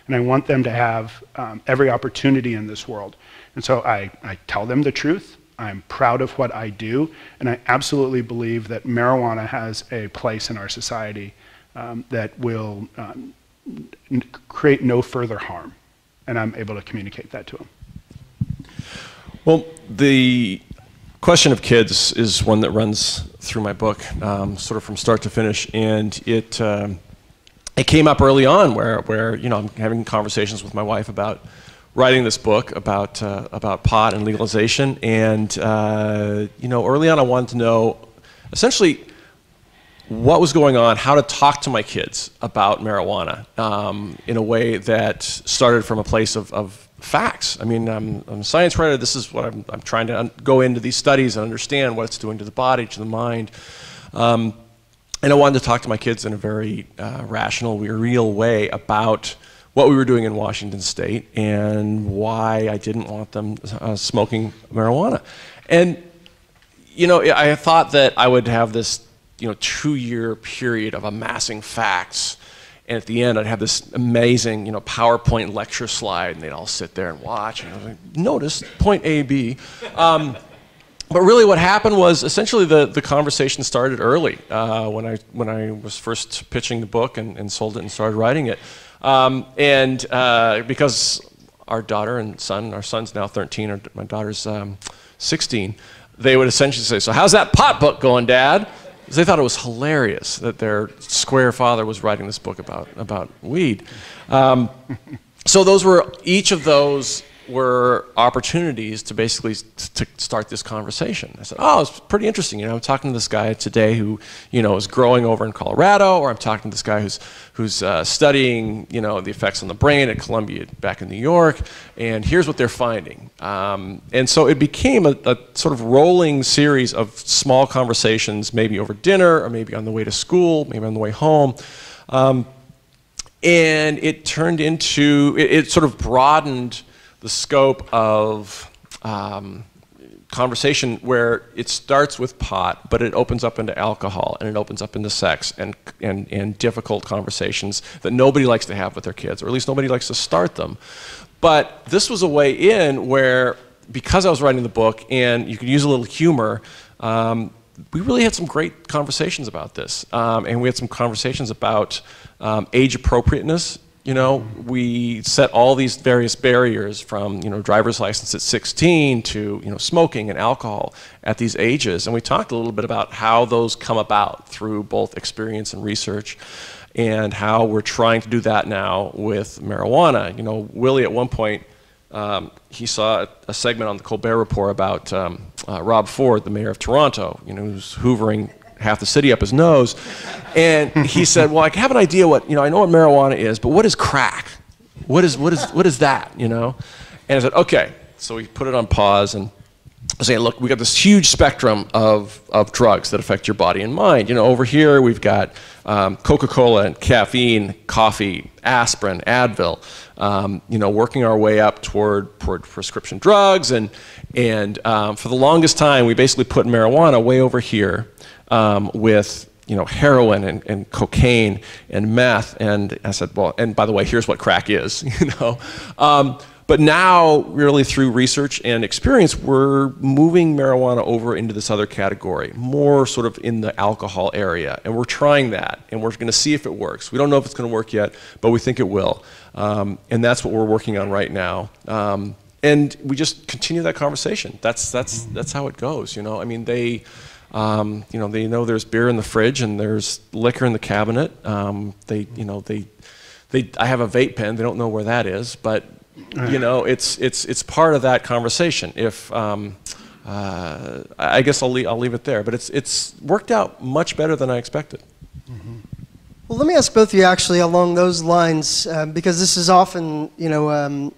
And I want them to have um, every opportunity in this world. And so I, I tell them the truth. I'm proud of what I do. And I absolutely believe that marijuana has a place in our society um, that will um, create no further harm. And I'm able to communicate that to them. Well, the question of kids is one that runs through my book, um, sort of from start to finish, and it um, it came up early on where where you know I'm having conversations with my wife about writing this book about uh, about pot and legalization, and uh, you know, early on, I wanted to know essentially what was going on, how to talk to my kids about marijuana um, in a way that started from a place of, of facts. I mean, I'm, I'm, a science writer. This is what I'm, I'm trying to go into these studies and understand what it's doing to the body, to the mind. Um, and I wanted to talk to my kids in a very uh, rational, real way about what we were doing in Washington State and why I didn't want them uh, smoking marijuana. And, you know, I thought that I would have this, you know, two year period of amassing facts. And at the end, I'd have this amazing, you know, PowerPoint lecture slide, and they'd all sit there and watch. And I was like, notice point A, B. Um, but really, what happened was essentially the, the conversation started early uh, when I when I was first pitching the book and, and sold it and started writing it. Um, and uh, because our daughter and son, our son's now 13, or my daughter's um, 16, they would essentially say, So, how's that pot book going, Dad? They thought it was hilarious that their square father was writing this book about, about weed. Um, so, those were each of those were opportunities to basically to start this conversation. I said, "Oh, it's pretty interesting. You know, I'm talking to this guy today who, you know, is growing over in Colorado, or I'm talking to this guy who's who's uh, studying, you know, the effects on the brain at Columbia back in New York, and here's what they're finding." Um, and so it became a, a, sort of rolling series of small conversations, maybe over dinner, or maybe on the way to school, maybe on the way home. Um, and it turned into, it, it sort of broadened the scope of um, conversation where it starts with pot, but it opens up into alcohol and it opens up into sex and, and, and difficult conversations that nobody likes to have with their kids, or at least nobody likes to start them. But this was a way in where, because I was writing the book and you could use a little humor, um, we really had some great conversations about this. Um, and we had some conversations about um, age appropriateness you know, we set all these various barriers from, you know, driver's license at 16 to, you know, smoking and alcohol at these ages. And we talked a little bit about how those come about through both experience and research and how we're trying to do that now with marijuana. You know, Willie at one point, um, he saw a segment on the Colbert Report about um, uh, Rob Ford, the mayor of Toronto, you know, who's hoovering half the city up his nose. And he said, well, I have an idea what, you know, I know what marijuana is, but what is crack? What is, what is, what is that, you know? And I said, okay. So we put it on pause and I saying, look, we got this huge spectrum of, of drugs that affect your body and mind. You know, over here we've got um, Coca-Cola and caffeine, coffee, aspirin, Advil. Um, you know, working our way up toward, toward prescription drugs, and and um, for the longest time we basically put marijuana way over here um, with you know, heroin and, and cocaine and meth. And I said, well, and by the way, here's what crack is, you know. Um, but now, really through research and experience, we're moving marijuana over into this other category, more sort of in the alcohol area. And we're trying that, and we're going to see if it works. We don't know if it's going to work yet, but we think it will. Um, and that's what we're working on right now. Um, and we just continue that conversation. That's, that's, that's how it goes, you know. I mean, they um, you know, they know there's beer in the fridge and there's liquor in the cabinet. Um, they, you know, they, they. I have a vape pen. They don't know where that is, but you know, it's it's it's part of that conversation. If um, uh, I guess I'll leave, I'll leave it there. But it's it's worked out much better than I expected. Mm-hmm. Well, let me ask both of you actually along those lines, um, because this is often, you know, um,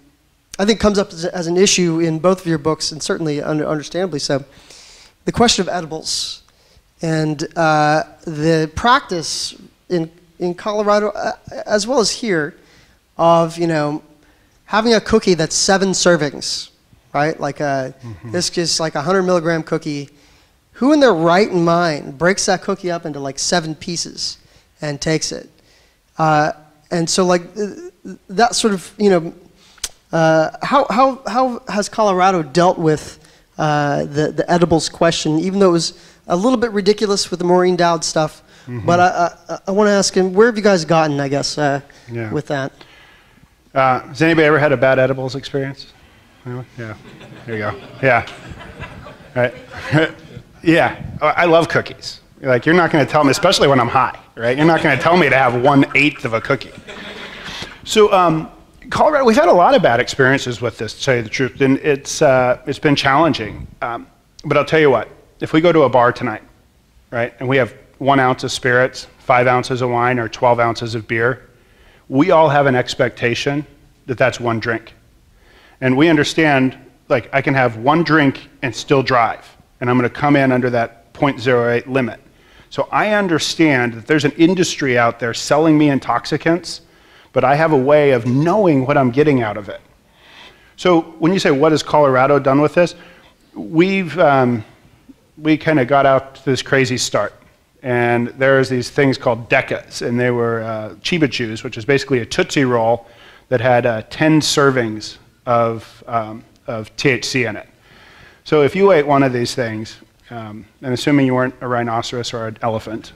I think comes up as, as, an issue in both of your books, and certainly under, understandably so the question of edibles and uh, the practice in, in Colorado, uh, as well as here, of, you know, having a cookie that's seven servings, right? Like a, mm-hmm. this is like a 100 milligram cookie. Who in their right mind breaks that cookie up into like seven pieces and takes it? Uh, and so, like, that sort of, you know, uh, how, how, how has Colorado dealt with uh, the, the edibles question, even though it was a little bit ridiculous with the Maureen Dowd stuff. Mm-hmm. But I, I, I want to ask him, where have you guys gotten, I guess, uh, yeah. with that? Uh, has anybody ever had a bad edibles experience? Anyone? Yeah. There you go. Yeah. Right. yeah. I love cookies. Like, you're not going to tell me, especially when I'm high, right? You're not going to tell me to have one eighth of a cookie. So, um, Colorado, we've had a lot of bad experiences with this, to tell you the truth, and it's, uh, it's been challenging. Um, but I'll tell you what, if we go to a bar tonight, right, and we have one ounce of spirits, five ounces of wine, or 12 ounces of beer, we all have an expectation that that's one drink. And we understand, like, I can have one drink and still drive, and I'm going to come in under that 0.08 limit. So I understand that there's an industry out there selling me intoxicants but I have a way of knowing what I'm getting out of it. So when you say, what has Colorado done with this? We've, um, we kind of got out to this crazy start. And there's these things called decas, and they were uh, Chiba Chews, which is basically a Tootsie Roll that had uh, 10 servings of, um, of THC in it. So if you ate one of these things, um, and assuming you weren't a rhinoceros or an elephant,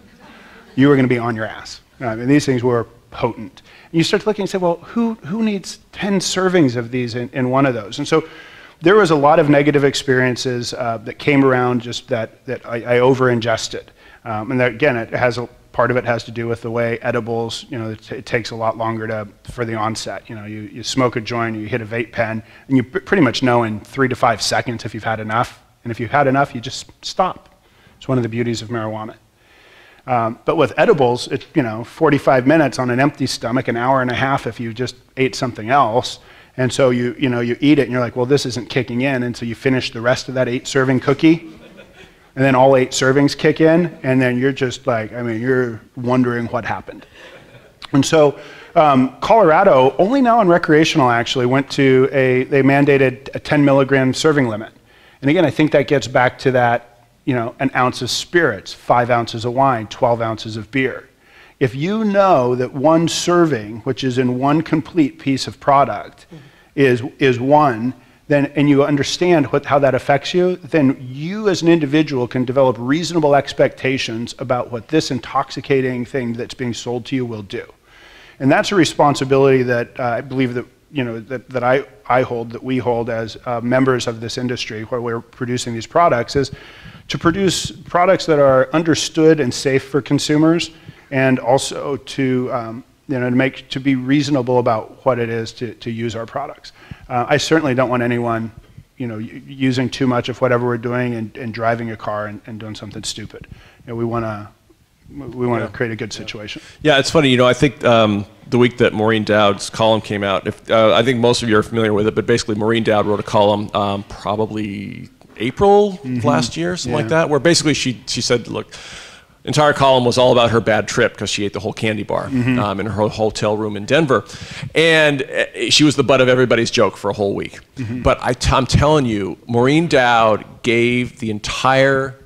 you were going to be on your ass. I mean, these things were potent. You start looking and say, well, who, who needs 10 servings of these in, in one of those? And so there was a lot of negative experiences uh, that came around just that, that I, I over ingested. Um, and that, again, it has a, part of it has to do with the way edibles, you know, it, it, takes a lot longer to, for the onset. You know, you, you smoke a joint, you hit a vape pen, and you pretty much know in three to five seconds if you've had enough. And if you've had enough, you just stop. It's one of the beauties of marijuana. Um, but with edibles, it's, you know, 45 minutes on an empty stomach, an hour and a half if you just ate something else. And so you, you know, you eat it and you're like, well, this isn't kicking in. And so you finish the rest of that eight serving cookie. And then all eight servings kick in. And then you're just like, I mean, you're wondering what happened. And so um, Colorado, only now on recreational actually, went to a, they mandated a 10 milligram serving limit. And again, I think that gets back to that you know, an ounce of spirits, five ounces of wine, 12 ounces of beer. If you know that one serving, which is in one complete piece of product, mm-hmm. is, is one, then, and you understand what, how that affects you, then you as an individual can develop reasonable expectations about what this intoxicating thing that's being sold to you will do. And that's a responsibility that uh, I believe that, you know, that, that I, I hold, that we hold as uh, members of this industry where we're producing these products, is to produce products that are understood and safe for consumers, and also to um, you know to make to be reasonable about what it is to, to use our products. Uh, I certainly don't want anyone you know using too much of whatever we're doing and, and driving a car and, and doing something stupid. You know, we want to we want yeah. to create a good situation. Yeah, it's funny. You know, I think um, the week that Maureen Dowd's column came out, if, uh, I think most of you are familiar with it, but basically Maureen Dowd wrote a column um, probably April mm-hmm. last year, something yeah. like that, where basically she she said, look. Entire column was all about her bad trip because she ate the whole candy bar mm-hmm. um, in her hotel room in Denver, and eh, she was the butt of everybody's joke for a whole week. Mm-hmm. But I t- I'm telling you, Maureen Dowd gave the entire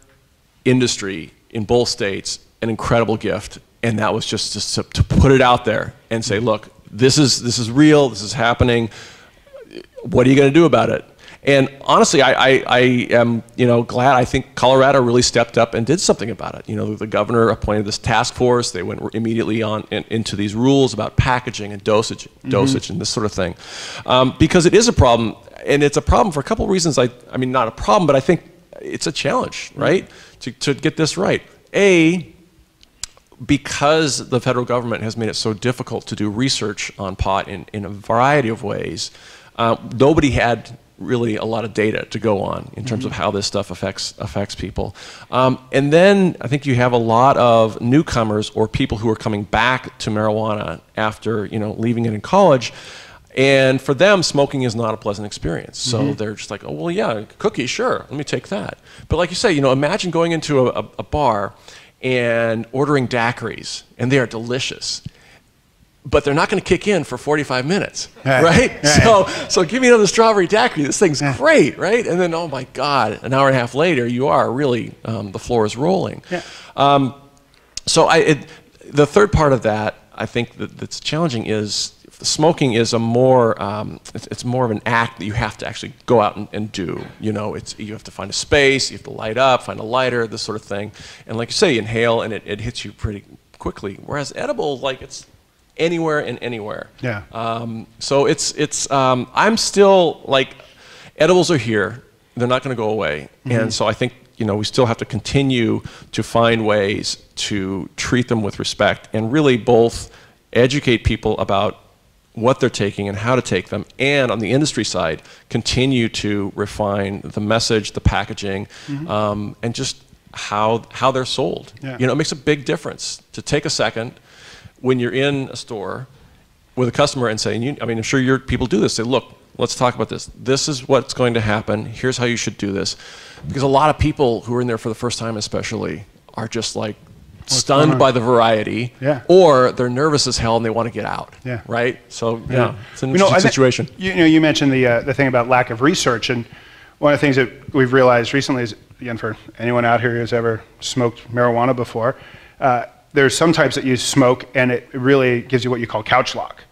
industry in both states an incredible gift, and that was just to, to put it out there and say, look, this is this is real, this is happening. What are you going to do about it? And honestly, I, I, I, am you know glad. I think Colorado really stepped up and did something about it. You know, the governor appointed this task force. They went immediately on in, into these rules about packaging and dosage, mm-hmm. dosage, and this sort of thing, um, because it is a problem, and it's a problem for a couple of reasons. I, I mean, not a problem, but I think it's a challenge, mm-hmm. right, to, to get this right. A, because the federal government has made it so difficult to do research on pot in, in a variety of ways, uh, nobody had really a lot of data to go on in terms mm-hmm. of how this stuff affects affects people. Um, and then I think you have a lot of newcomers or people who are coming back to marijuana after you know leaving it in college. And for them, smoking is not a pleasant experience. So mm-hmm. they're just like, oh, well, yeah, cookie, sure, let me take that. But like you say, you know, imagine going into a, a, a bar and ordering daiquiris, and they are delicious but they're not going to kick in for 45 minutes, right? right? So, so give me another strawberry daiquiri. This thing's yeah. great, right? And then, oh my God, an hour and a half later, you are really um, the floor is rolling. Yeah. Um, so, I, it, the third part of that, I think that, that's challenging is smoking is a more um, it's, it's, more of an act that you have to actually go out and, and, do. You know, it's you have to find a space, you have to light up, find a lighter, this sort of thing. And like you say, you inhale and it, it hits you pretty quickly. Whereas edible, like it's anywhere and anywhere. Yeah. Um, so it's it's um, I'm still like edibles are here. They're not going to go away, mm-hmm. and so I think you know we still have to continue to find ways to treat them with respect and really both educate people about what they're taking and how to take them, and on the industry side, continue to refine the message, the packaging, mm-hmm. um, and just how how they're sold. Yeah. You know, it makes a big difference to take a second when you're in a store with a customer and saying, you, I mean, I'm sure your people do this. Say, look, let's talk about this. This is what's going to happen. Here's how you should do this. Because a lot of people who are in there for the first time, especially, are just like stunned by the variety, yeah. or they're nervous as hell and they want to get out. Yeah. Right. So yeah, yeah it's an you interesting know, situation. You know, you mentioned the uh, the thing about lack of research, and one of the things that we've realized recently is, again, for anyone out here who's ever smoked marijuana before. Uh, there's some types that you smoke and it really gives you what you call couch lock.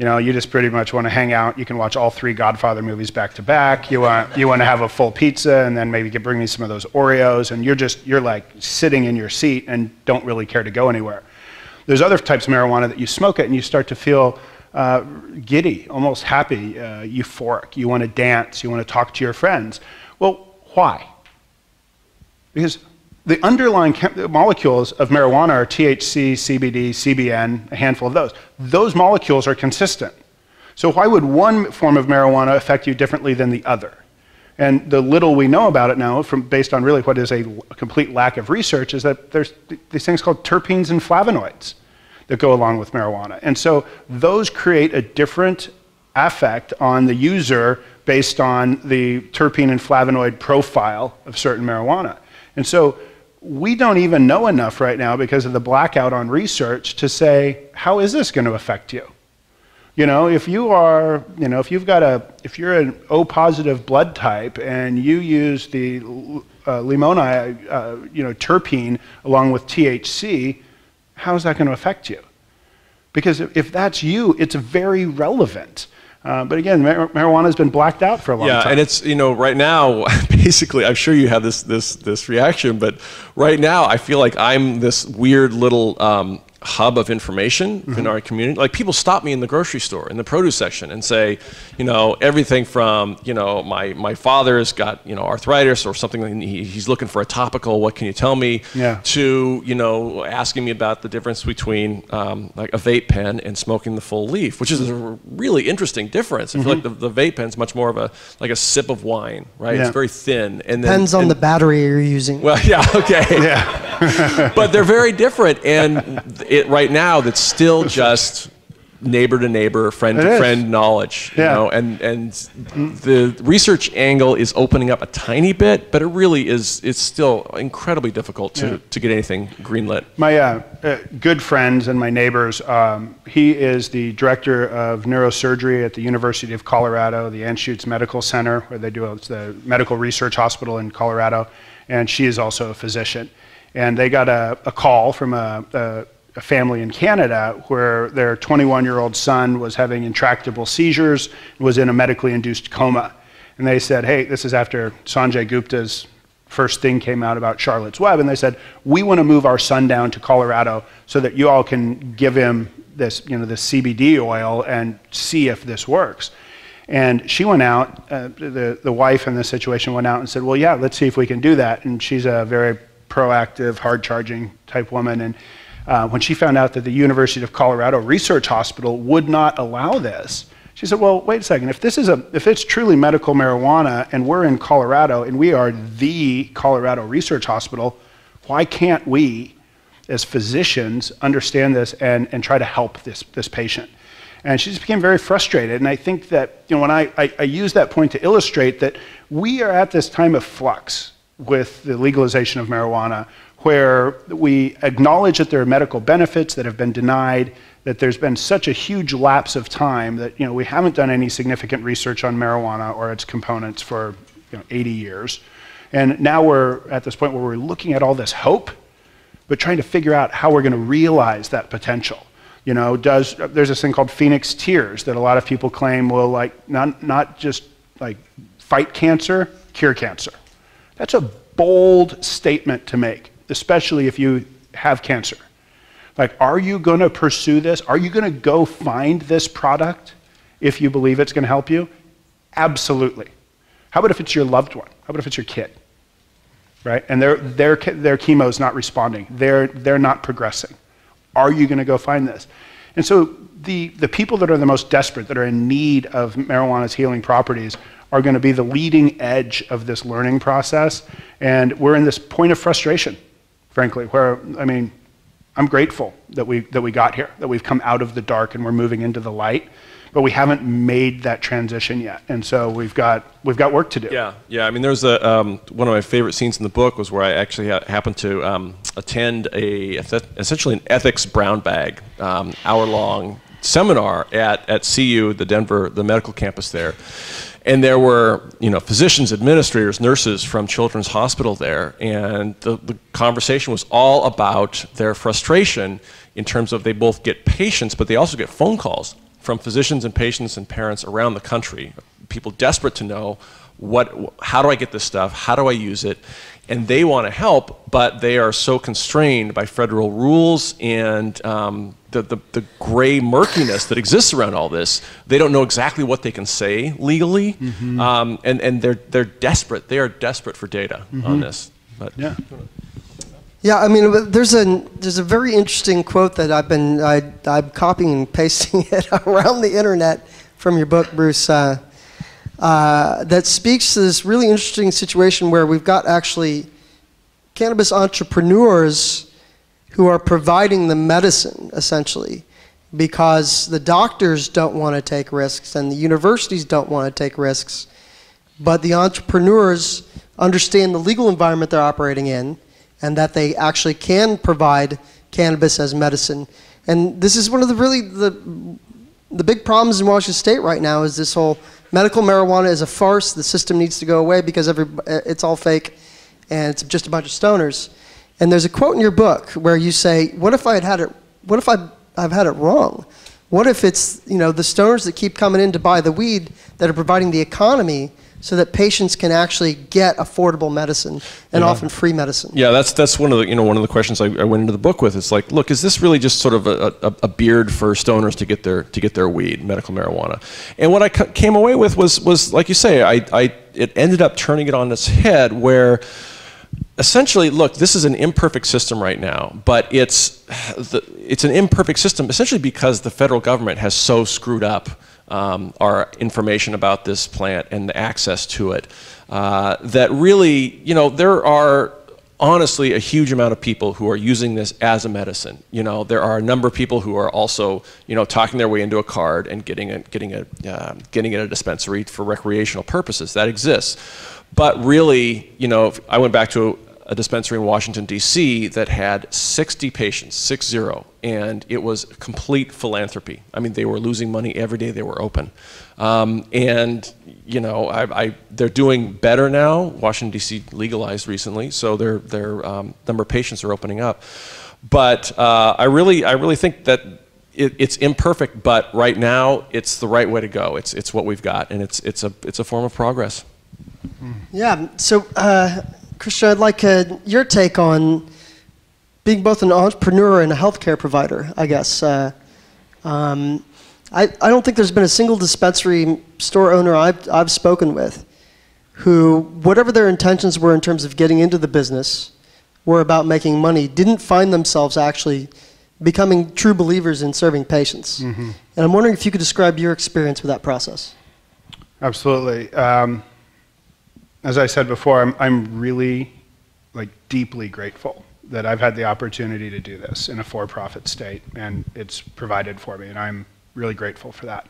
You know, you just pretty much want to hang out. You can watch all three Godfather movies back to back. You want you want to have a full pizza and then maybe get, bring me some of those Oreos, and you're just you're like sitting in your seat and don't really care to go anywhere. There's other types of marijuana that you smoke it and you start to feel uh, giddy, almost happy, uh, euphoric. You want to dance, you want to talk to your friends. Well, why? Because the underlying molecules of marijuana are THC, CBD, CBN, a handful of those. Those molecules are consistent. So why would one form of marijuana affect you differently than the other? And the little we know about it now, from, based on really what is a, complete lack of research, is that there's these things called terpenes and flavonoids that go along with marijuana. And so those create a different affect on the user based on the terpene and flavonoid profile of certain marijuana. And so we don't even know enough right now because of the blackout on research to say, how is this going to affect you? You know, if you are, you know, if you've got a, if you're an O positive blood type and you use the uh, limonene, uh, you know, terpene along with THC, how is that going to affect you? Because if that's you, it's very relevant. Uh, but again, mar- marijuana has been blacked out for a long yeah, time. Yeah, and it's you know right now, basically, I'm sure you have this this this reaction, but right now I feel like I'm this weird little um, hub of information mm-hmm. in our community. Like people stop me in the grocery store in the produce section and say, you know, everything from you know my my father's got you know arthritis or something. And he, he's looking for a topical. What can you tell me? Yeah. To you know asking me about the difference between um, like a vape pen and smoking the full leaf, which is a really interesting difference. I feel mm-hmm. like the, the vape pen's much more of a like a sip of wine, right? Yeah. It's very thin and then, depends on and, the battery you're using. Well, yeah, okay. yeah. but they're very different and it right now that's still just neighbor to neighbor, friend it to is. friend knowledge. You yeah. know, and and the research angle is opening up a tiny bit, but it really is. It's still incredibly difficult to, yeah. to get anything greenlit. My uh, uh, good friends and my neighbors. Um, he is the director of neurosurgery at the University of Colorado, the Anschutz Medical Center, where they do it's the medical research hospital in Colorado, and she is also a physician. And they got a, a call from a, a a family in Canada where their 21 year old son was having intractable seizures, was in a medically induced coma. And they said, hey, this is after Sanjay Gupta's first thing came out about Charlotte's Web. And they said, we want to move our son down to Colorado so that you all can give him this, you know, this CBD oil and see if this works. And she went out, uh, the, the wife in this situation went out and said, well, yeah, let's see if we can do that. And she's a very proactive, hard charging type woman. And uh, when she found out that the University of Colorado Research Hospital would not allow this, she said, "Well, wait a second. If this is a, if it's truly medical marijuana, and we're in Colorado, and we are the Colorado Research Hospital, why can't we, as physicians, understand this and, and try to help this this patient?" And she just became very frustrated. And I think that you know when I, I, I use that point to illustrate that we are at this time of flux with the legalization of marijuana where we acknowledge that there are medical benefits that have been denied, that there's been such a huge lapse of time that you know, we haven't done any significant research on marijuana or its components for you know, 80 years. And now we're at this point where we're looking at all this hope, but trying to figure out how we're going to realize that potential. You know, does there's this thing called Phoenix Tears that a lot of people claim will like not not just like fight cancer, cure cancer. That's a bold statement to make especially if you have cancer. Like, are you going to pursue this? Are you going to go find this product if you believe it's going to help you? Absolutely. How about if it's your loved one? How about if it's your kid? Right? And their, their, their chemo is not responding, they're, they're not progressing. Are you going to go find this? And so the, the people that are the most desperate, that are in need of marijuana's healing properties, are going to be the leading edge of this learning process. And we're in this point of frustration frankly, where, I mean, I'm grateful that we, that we got here, that we've come out of the dark and we're moving into the light. But we haven't made that transition yet, and so we've got we've got work to do. Yeah, yeah. I mean, there's a um, one of my favorite scenes in the book was where I actually ha- happened to um, attend a essentially an ethics brown bag um, hour long seminar at at CU, the Denver, the medical campus there and there were you know physicians administrators nurses from children's hospital there. And the, the conversation was all about their frustration in terms of they both get patients but they also get phone calls from physicians and patients and parents around the country. People desperate to know what how do i get this stuff? How do i use it and they want to help, but they are so constrained by federal rules and um, the, the, the, gray murkiness that exists around all this. They don't know exactly what they can say legally, mm-hmm. um, and, and they're, they're desperate. They are desperate for data mm-hmm. on this. But yeah. Yeah, I mean, there's a there's a very interesting quote that I've been I, I'm copying and pasting it around the internet from your book, Bruce. Uh, uh, that speaks to this really interesting situation where we've got actually cannabis entrepreneurs who are providing the medicine essentially because the doctors don't want to take risks and the universities don't want to take risks. But the entrepreneurs understand the legal environment they're operating in and that they actually can provide cannabis as medicine. And this is one of the really the the big problems in Washington state right now is this whole medical marijuana is a farce. The system needs to go away because every, uh, it's all fake and it's just a bunch of stoners. And there's a quote in your book where you say, "What if I had had it? What if I, I've had it wrong? What if it's you know the stoners that keep coming in to buy the weed that are providing the economy so that patients can actually get affordable medicine and yeah. often free medicine. Yeah, that's that's one of the you know one of the questions I, I went into the book with. It's like, look, is this really just sort of a, a, a beard for stoners to get their to get their weed, medical marijuana? And what I came away with was was like you say, I, I it ended up turning it on its head where essentially, look, this is an imperfect system right now, but it's, the, it's an imperfect system essentially because the federal government has so screwed up um, our information about this plant and the access to it. Uh, that really, you know, there are honestly a huge amount of people who are using this as a medicine. You know, there are a number of people who are also, you know, talking their way into a card and getting a, getting a, uh, getting it at a dispensary for recreational purposes. That exists. But really, you know, I went back to a dispensary in Washington, D.C. that had 60 patients, six zero, and it was complete philanthropy. I mean, they were losing money every day they were open. Um, and, you know, I, I, they're doing better now. Washington, D.C. legalized recently, so their, their um, number of patients are opening up. But uh, I, really, I really think that it, it's imperfect, but right now it's the right way to go. It's, it's what we've got, and it's, it's, a, it's a form of progress. Yeah, so uh, Christian, I'd like uh, your take on being both an entrepreneur and a healthcare provider, I guess. Uh, um, I, I don't think there's been a single dispensary store owner I've, I've spoken with who, whatever their intentions were in terms of getting into the business, were about making money, didn't find themselves actually becoming true believers in serving patients. Mm-hmm. And I'm wondering if you could describe your experience with that process. Absolutely. Um, as I said before, I'm, I'm really, like, deeply grateful that I've had the opportunity to do this in a for-profit state, and it's provided for me, and I'm really grateful for that.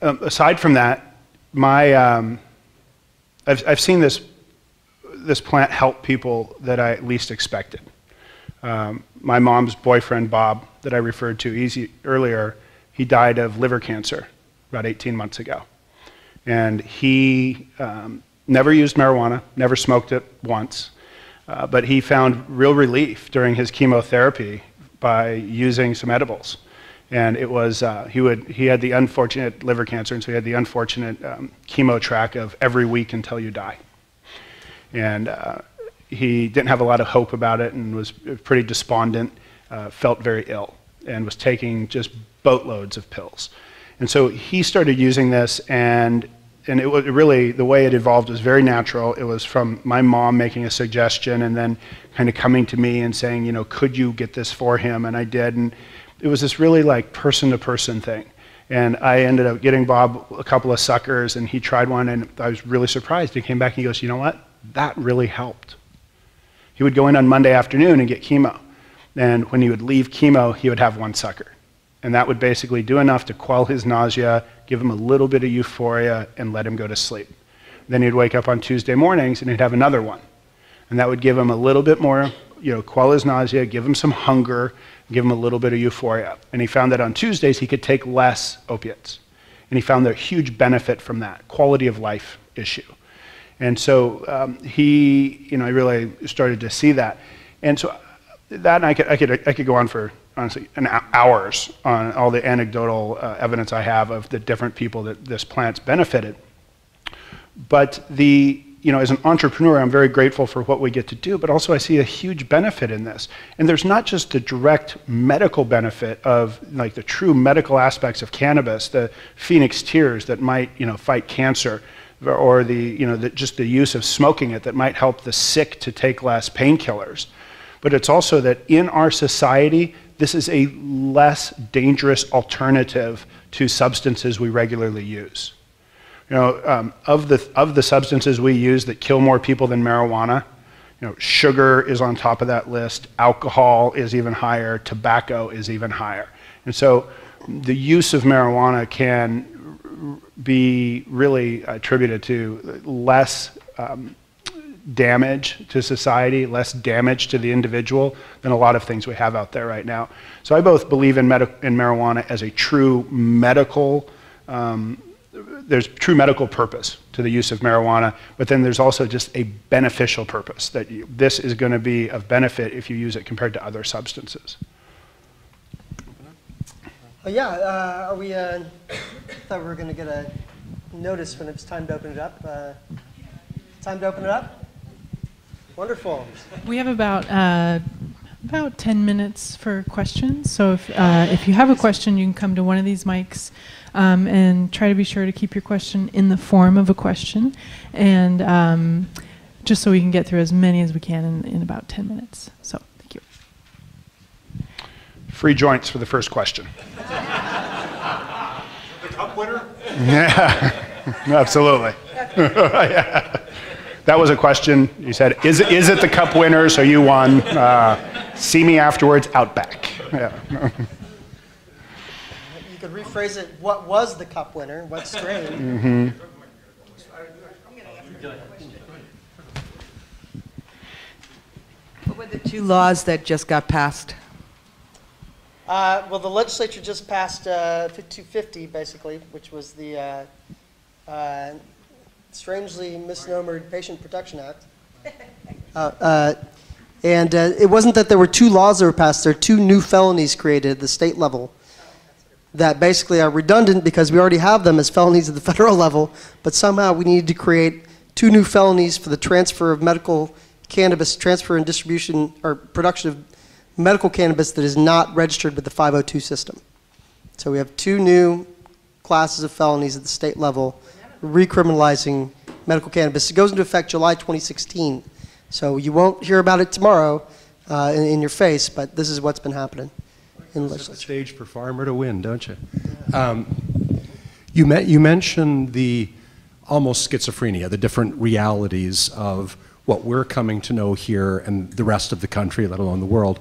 Um, aside from that, my, um, I've, I've seen this, this plant help people that I least expected. Um, my mom's boyfriend, Bob, that I referred to easy, earlier, he died of liver cancer about 18 months ago. And he um, never used marijuana, never smoked it once, uh, but he found real relief during his chemotherapy by using some edibles. And it was, uh, he, would, he had the unfortunate liver cancer, and so he had the unfortunate um, chemo track of every week until you die. And uh, he didn't have a lot of hope about it and was pretty despondent, uh, felt very ill, and was taking just boatloads of pills. And so he started using this, and and it was really the way it evolved was very natural. It was from my mom making a suggestion and then kind of coming to me and saying, you know, could you get this for him? And I did, and it was this really like person to person thing. And I ended up getting Bob a couple of suckers, and he tried one, and I was really surprised. He came back and he goes, you know what? That really helped. He would go in on Monday afternoon and get chemo. And when he would leave chemo, he would have one sucker. And that would basically do enough to quell his nausea give him a little bit of euphoria, and let him go to sleep. Then he'd wake up on Tuesday mornings and he'd have another one. And that would give him a little bit more, you know, quell his nausea, give him some hunger, give him a little bit of euphoria. And he found that on Tuesdays he could take less opiates. And he found a huge benefit from that, quality of life issue. And so um, he, you know, I really started to see that. And so that, I could, I could, I could go on for honestly, an hours on all the anecdotal uh, evidence I have of the different people that this plant's benefited. But the, you know, as an entrepreneur, I'm very grateful for what we get to do, but also I see a huge benefit in this. And there's not just the direct medical benefit of like the true medical aspects of cannabis, the phoenix tears that might, you know, fight cancer, or the, you know, the, just the use of smoking it that might help the sick to take less painkillers. But it's also that in our society, this is a less dangerous alternative to substances we regularly use. You know, um, of, the, of the substances we use that kill more people than marijuana, you know, sugar is on top of that list, alcohol is even higher, tobacco is even higher. And so the use of marijuana can be really attributed to less um, damage to society, less damage to the individual than a lot of things we have out there right now. So I both believe in, in marijuana as a true medical um, there's true medical purpose to the use of marijuana, but then there's also just a beneficial purpose that you, this is going to be of benefit if you use it compared to other substances. Yeah, uh, are we, uh, thought we were going to get a notice when it's time to open it up. Uh, time to open it up? Wonderful. We have about uh, about 10 minutes for questions. So if, uh, if you have a question, you can come to one of these mics um, and try to be sure to keep your question in the form of a question. And um, just so we can get through as many as we can in, in about 10 minutes. So thank you. Free joints for the first question. the cup winner? Yeah, absolutely. yeah. That was a question. You said, is it, is it the cup winner? So you won. Uh, see me afterwards, Outback. Yeah. you could rephrase it, what was the cup winner? What strain? Mm-hmm. What were the two laws that just got passed? Uh, well, the legislature just passed uh, 250, basically, which was the uh, uh strangely misnomered Patient Protection Act. Uh, uh, and uh, it wasn't that there were two laws that were passed, there are two new felonies created at the state level that basically are redundant because we already have them as felonies at the federal level, but somehow we needed to create two new felonies for the transfer of medical cannabis, transfer and distribution or production of medical cannabis that is not registered with the 502 system. So we have two new classes of felonies at the state level recriminalizing medical cannabis. It goes into effect July 2016. So you won't hear about it tomorrow uh, in, in, your face, but this is what's been happening in the legislature. stage for farmer to win, don't you? Um, you, met, you mentioned the almost schizophrenia, the different realities of what we're coming to know here and the rest of the country, let alone the world.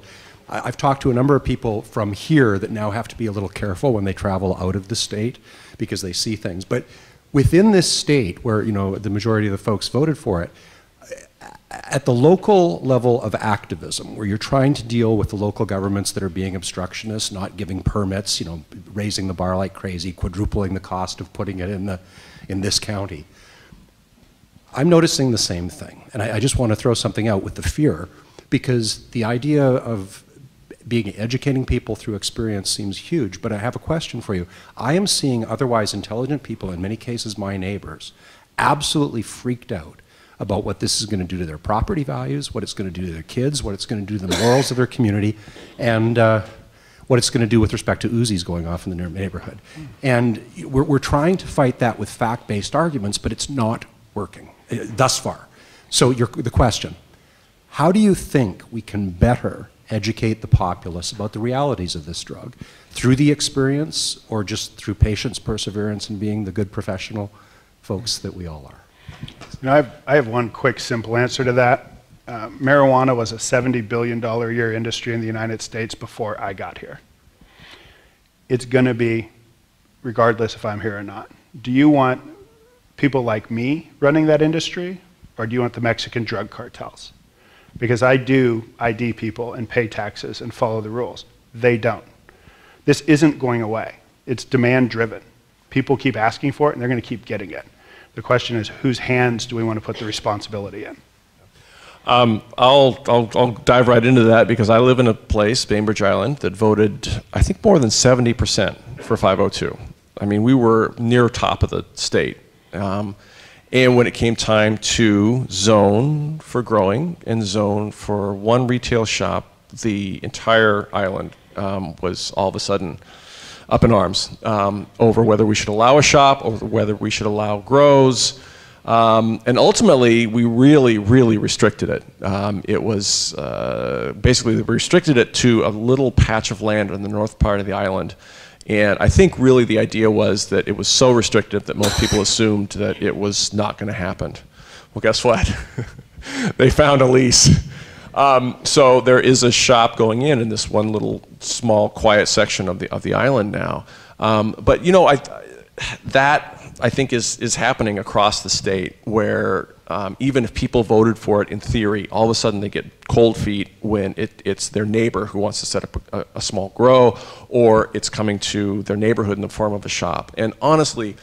I've talked to a number of people from here that now have to be a little careful when they travel out of the state because they see things. But within this state, where you know the majority of the folks voted for it, at the local level of activism, where you're trying to deal with the local governments that are being obstructionist, not giving permits, you know, raising the bar like crazy, quadrupling the cost of putting it in the in this county. I'm noticing the same thing, and I, I just want to throw something out with the fear, because the idea of being educating people through experience seems huge, but I have a question for you. I am seeing otherwise intelligent people, in many cases my neighbors, absolutely freaked out about what this is going to do to their property values, what it's going to do to their kids, what it's going to do to the morals of their community, and uh, what it's going to do with respect to Uzis going off in the neighborhood. And we're, we're trying to fight that with fact-based arguments, but it's not working uh, thus far. So the question, how do you think we can better educate the populace about the realities of this drug through the experience or just through patience, perseverance, and being the good professional folks that we all are? You know, I, have, I have one quick, simple answer to that. Uh, marijuana was a $70 billion a year industry in the United States before I got here. It's going to be, regardless if I'm here or not. Do you want people like me running that industry, or do you want the Mexican drug cartels? Because I do ID people and pay taxes and follow the rules. They don't. This isn't going away. It's demand driven. People keep asking for it and they're going to keep getting it. The question is whose hands do we want to put the responsibility in? Um, I'll, I'll, I'll, dive right into that because I live in a place, Bainbridge Island, that voted, I think, more than 70% for 502. I mean, we were near top of the state. Um, And when it came time to zone for growing and zone for one retail shop, the entire island um, was all of a sudden up in arms um, over whether we should allow a shop, over whether we should allow grows. Um, and ultimately, we really, really restricted it. Um, it was uh, basically, we restricted it to a little patch of land in the north part of the island. And I think really the idea was that it was so restrictive that most people assumed that it was not going to happen. Well, guess what? they found a lease. Um, so there is a shop going in in this one little small quiet section of the of the island now. Um, but you know, I, that I think is is happening across the state where um, even if people voted for it in theory, all of a sudden they get cold feet when it, it's their neighbor who wants to set up a, a small grow, or it's coming to their neighborhood in the form of a shop. And honestly,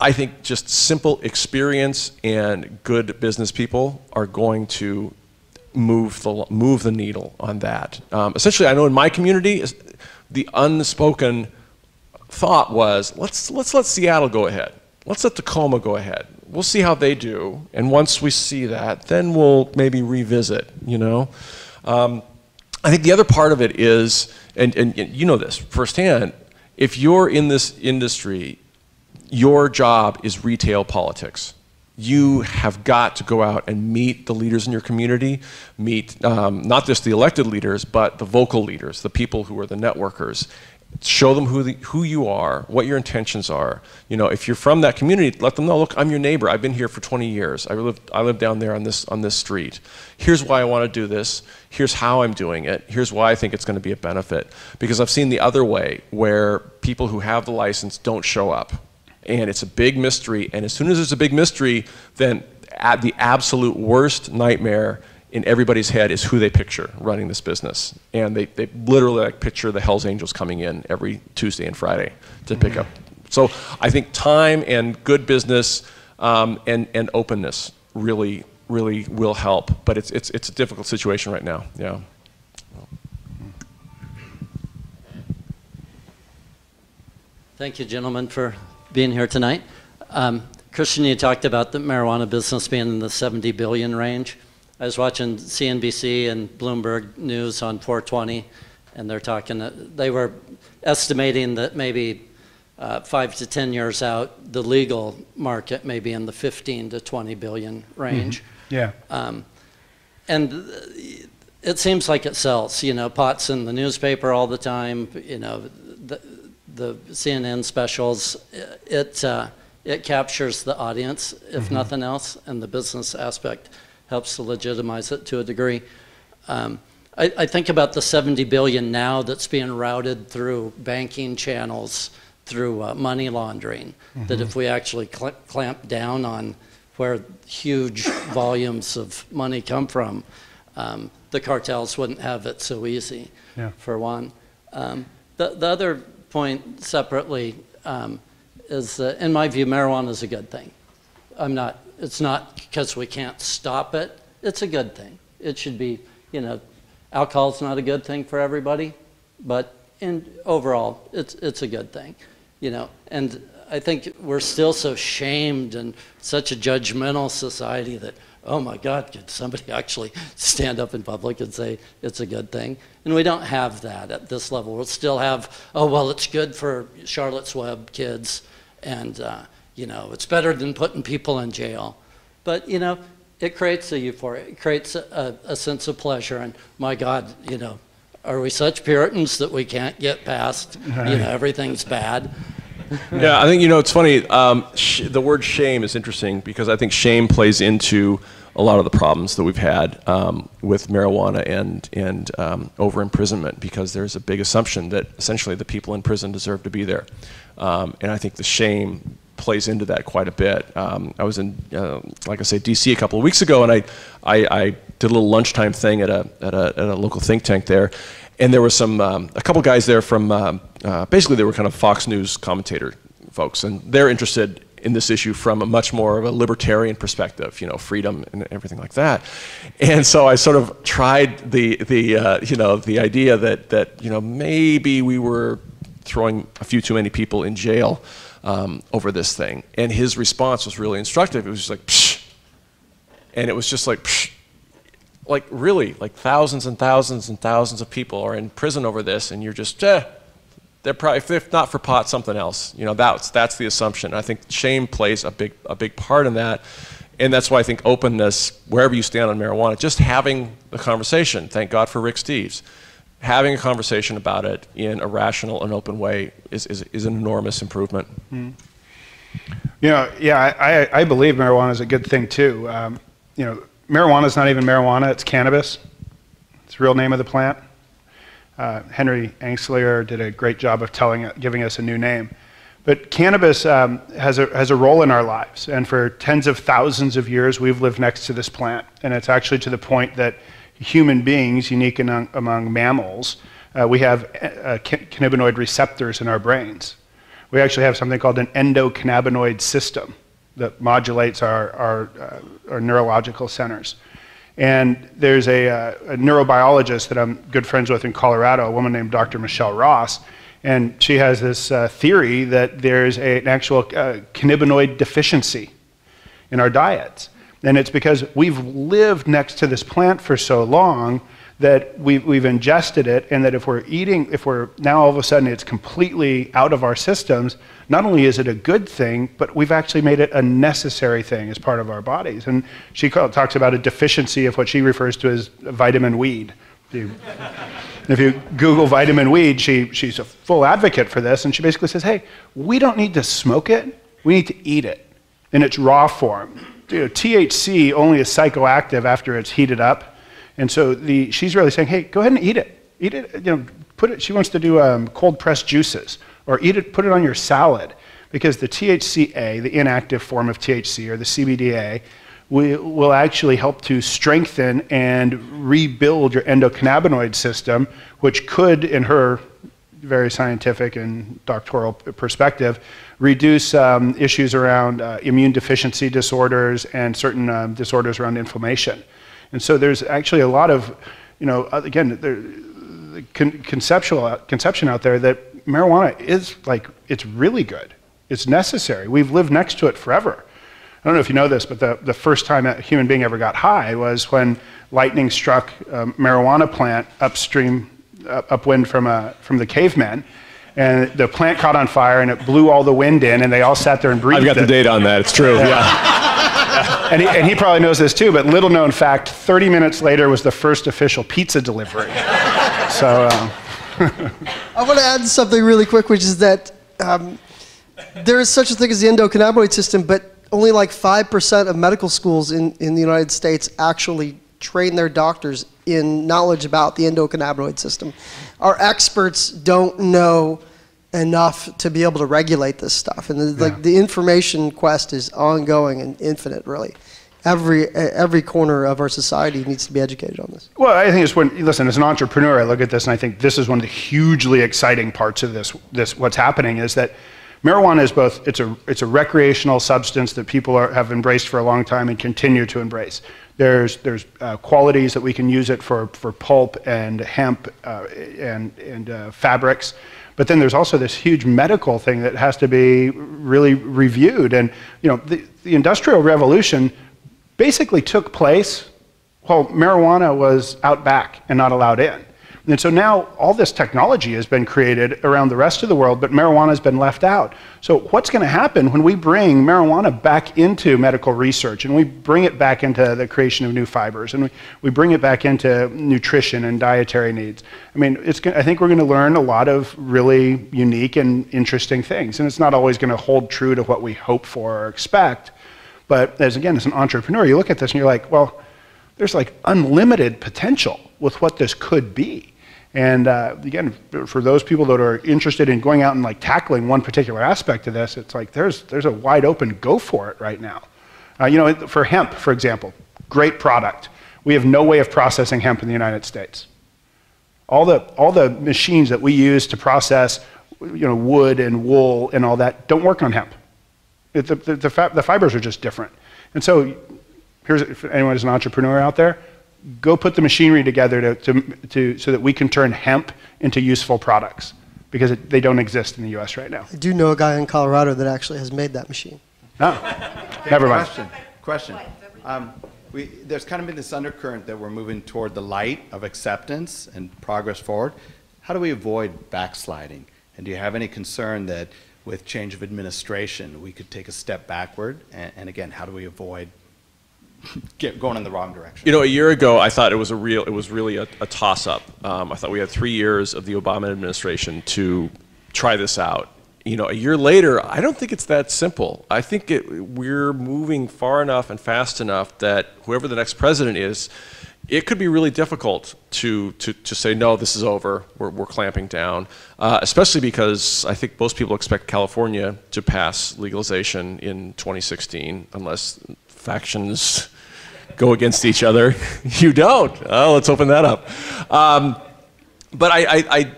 I think just simple experience and good business people are going to move the move the needle on that. Um, essentially, I know in my community, the unspoken thought was let's let's let Seattle go ahead. Let's let Tacoma go ahead. We'll see how they do, and once we see that, then we'll maybe revisit. You know, um, I think the other part of it is, and, and, and you know this firsthand. If you're in this industry, your job is retail politics you have got to go out and meet the leaders in your community, meet um, not just the elected leaders, but the vocal leaders, the people who are the networkers. Show them who, the, who you are, what your intentions are. You know, if you're from that community, let them know, look, I'm your neighbor. I've been here for 20 years. I live, I live down there on this, on this street. Here's why I want to do this. Here's how I'm doing it. Here's why I think it's going to be a benefit. Because I've seen the other way, where people who have the license don't show up and it's a big mystery. And as soon as it's a big mystery, then at the absolute worst nightmare in everybody's head is who they picture running this business. And they, they literally like picture the Hells Angels coming in every Tuesday and Friday to pick up. So I think time and good business um, and, and openness really, really will help. But it's, it's, it's a difficult situation right now. Yeah. Thank you, gentlemen, for being here tonight. Um, Christian, you talked about the marijuana business being in the 70 billion range. I was watching CNBC and Bloomberg News on 420, and they're talking, they were estimating that maybe uh, five to 10 years out, the legal market may be in the 15 to 20 billion range. Mm-hmm. Yeah. Um, and it seems like it sells. You know, pot's in the newspaper all the time. You know, the, the CNN specials, it, uh, it captures the audience, if mm-hmm. nothing else, and the business aspect helps to legitimize it to a degree. Um, I, I, think about the 70 billion now that's being routed through banking channels, through uh, money laundering. Mm-hmm. That if we actually cl- clamp down on where huge volumes of money come from, um, the cartels wouldn't have it so easy. Yeah. For one, um, the the other point separately um, is that, in my view, marijuana is a good thing. I'm not, it's not because we can't stop it. It's a good thing. It should be, you know, alcohol's not a good thing for everybody, but in overall, it's, it's a good thing, you know. And I think we're still so shamed and such a judgmental society that oh my God, could somebody actually stand up in public and say it's a good thing? And we don't have that at this level. We'll still have, oh, well, it's good for Charlotte's Web kids, and, uh, you know, it's better than putting people in jail. But, you know, it creates a euphoria, it creates a, a, a sense of pleasure, and my God, you know, are we such Puritans that we can't get past, right. you know, everything's bad? yeah, I think you know it's funny. Um, sh- the word shame is interesting because I think shame plays into a lot of the problems that we've had um, with marijuana and and um, over imprisonment because there's a big assumption that essentially the people in prison deserve to be there, um, and I think the shame plays into that quite a bit. Um, I was in, uh, like I say, D.C. a couple of weeks ago, and I, I, I did a little lunchtime thing at a, at a, at a local think tank there, and there was some um, a couple guys there from uh, uh, basically they were kind of Fox News commentator folks, and they're interested in this issue from a much more of a libertarian perspective, you know, freedom and everything like that. And so I sort of tried the the uh, you know the idea that that you know maybe we were throwing a few too many people in jail um, over this thing. And his response was really instructive. It was just like, Psh. and it was just like, Psh. like really, like thousands and thousands and thousands of people are in prison over this, and you're just, eh, they're probably, if not for pot, something else. You know, that's, that's the assumption. I think shame plays a big, a big part in that. And that's why I think openness, wherever you stand on marijuana, just having the conversation, thank God for Rick Steves, having a conversation about it in a rational and open way is, is, is an enormous improvement. You know, yeah, I, I- I believe marijuana is a good thing too. Um, you know, marijuana is not even marijuana, it's cannabis. It's the real name of the plant. Uh, Henry Anslinger did a great job of telling, giving us a new name. But cannabis um, has, a, has a role in our lives, and for tens of thousands of years, we've lived next to this plant. And it's actually to the point that human beings, unique among, among mammals, uh, we have uh, cannabinoid receptors in our brains. We actually have something called an endocannabinoid system that modulates our, our, uh, our neurological centers. And there's a, uh, a neurobiologist that I'm good friends with in Colorado, a woman named Dr. Michelle Ross, and she has this uh, theory that there's a, an actual uh, cannabinoid deficiency in our diets. And it's because we've lived next to this plant for so long that we've, we've ingested it, and that if we're eating, if we're now all of a sudden it's completely out of our systems, not only is it a good thing, but we've actually made it a necessary thing as part of our bodies. And she call, talks about a deficiency of what she refers to as vitamin weed. If you Google vitamin weed, she, she's a full advocate for this, and she basically says, hey, we don't need to smoke it, we need to eat it in its raw form. You know, THC only is psychoactive after it's heated up, and so the, she's really saying, hey, go ahead and eat it. Eat it, you know, put it, she wants to do um, cold pressed juices, or eat it, put it on your salad, because the THCA, the inactive form of THC, or the CBDA, we will actually help to strengthen and rebuild your endocannabinoid system, which could, in her very scientific and doctoral perspective, reduce um, issues around uh, immune deficiency disorders and certain um, disorders around inflammation. And so there's actually a lot of, you know, uh, again, the con- conceptual conception out there that marijuana is like it's really good. It's necessary. We've lived next to it forever. I don't know if you know this, but the, the first time a human being ever got high was when lightning struck a marijuana plant upstream, up, upwind from, a, from the cavemen. And the plant caught on fire and it blew all the wind in, and they all sat there and breathed. I've got the it. data on that. It's true. Yeah. And he, and he probably knows this too, but little known fact 30 minutes later was the first official pizza delivery. so, um, I want to add something really quick, which is that um, there is such a thing as the endocannabinoid system, but only like 5% of medical schools in, in the United States actually train their doctors in knowledge about the endocannabinoid system. Our experts don't know enough to be able to regulate this stuff. And the, like the information quest is ongoing and infinite, really. Every, every corner of our society needs to be educated on this. Well, I think it's when listen as an entrepreneur, I look at this and I think this is one of the hugely exciting parts of this. This what's happening is that marijuana is both it's a it's a recreational substance that people are, have embraced for a long time and continue to embrace. There's there's uh, qualities that we can use it for for pulp and hemp uh, and and uh, fabrics. But then there's also this huge medical thing that has to be really reviewed. And you know, the, the Industrial Revolution basically took place while marijuana was out back and not allowed in. And so now all this technology has been created around the rest of the world, but marijuana has been left out. So what's going to happen when we bring marijuana back into medical research and we bring it back into the creation of new fibers and we, we bring it back into nutrition and dietary needs? I mean, it's, I think we're going to learn a lot of really unique and interesting things. And it's not always going to hold true to what we hope for or expect. But as again, as an entrepreneur, you look at this and you're like, well, there's like unlimited potential with what this could be. And uh, again, for those people that are interested in going out and like tackling one particular aspect of this, it's like there's there's a wide open go for it right now. Uh, you know, for hemp, for example, great product. We have no way of processing hemp in the United States. All the all the machines that we use to process, you know, wood and wool and all that don't work on hemp. It, the, the, the, the fibers are just different. And so, here's if anyone is an entrepreneur out there, go put the machinery together to, to, to, so that we can turn hemp into useful products. because it, they don't exist in the U.S. right now. I do know a guy in Colorado that actually has made that machine. Oh, never mind. Question, question. Um, we, there's kind of been this undercurrent that we're moving toward the light of acceptance and progress forward. How do we avoid backsliding? And do you have any concern that with change of administration, we could take a step backward? And, and again, how do we avoid get going in the wrong direction? You know, a year ago, I thought it was a real, it was really a, a toss-up. Um, I thought we had three years of the Obama administration to try this out. You know, a year later, I don't think it's that simple. I think it, we're moving far enough and fast enough that whoever the next president is, it could be really difficult to, to, to say, no, this is over, we're, we're clamping down, uh, especially because I think most people expect California to pass legalization in 2016, unless factions go against each other. you don't. Oh, let's open that up. Um, but I, I, I,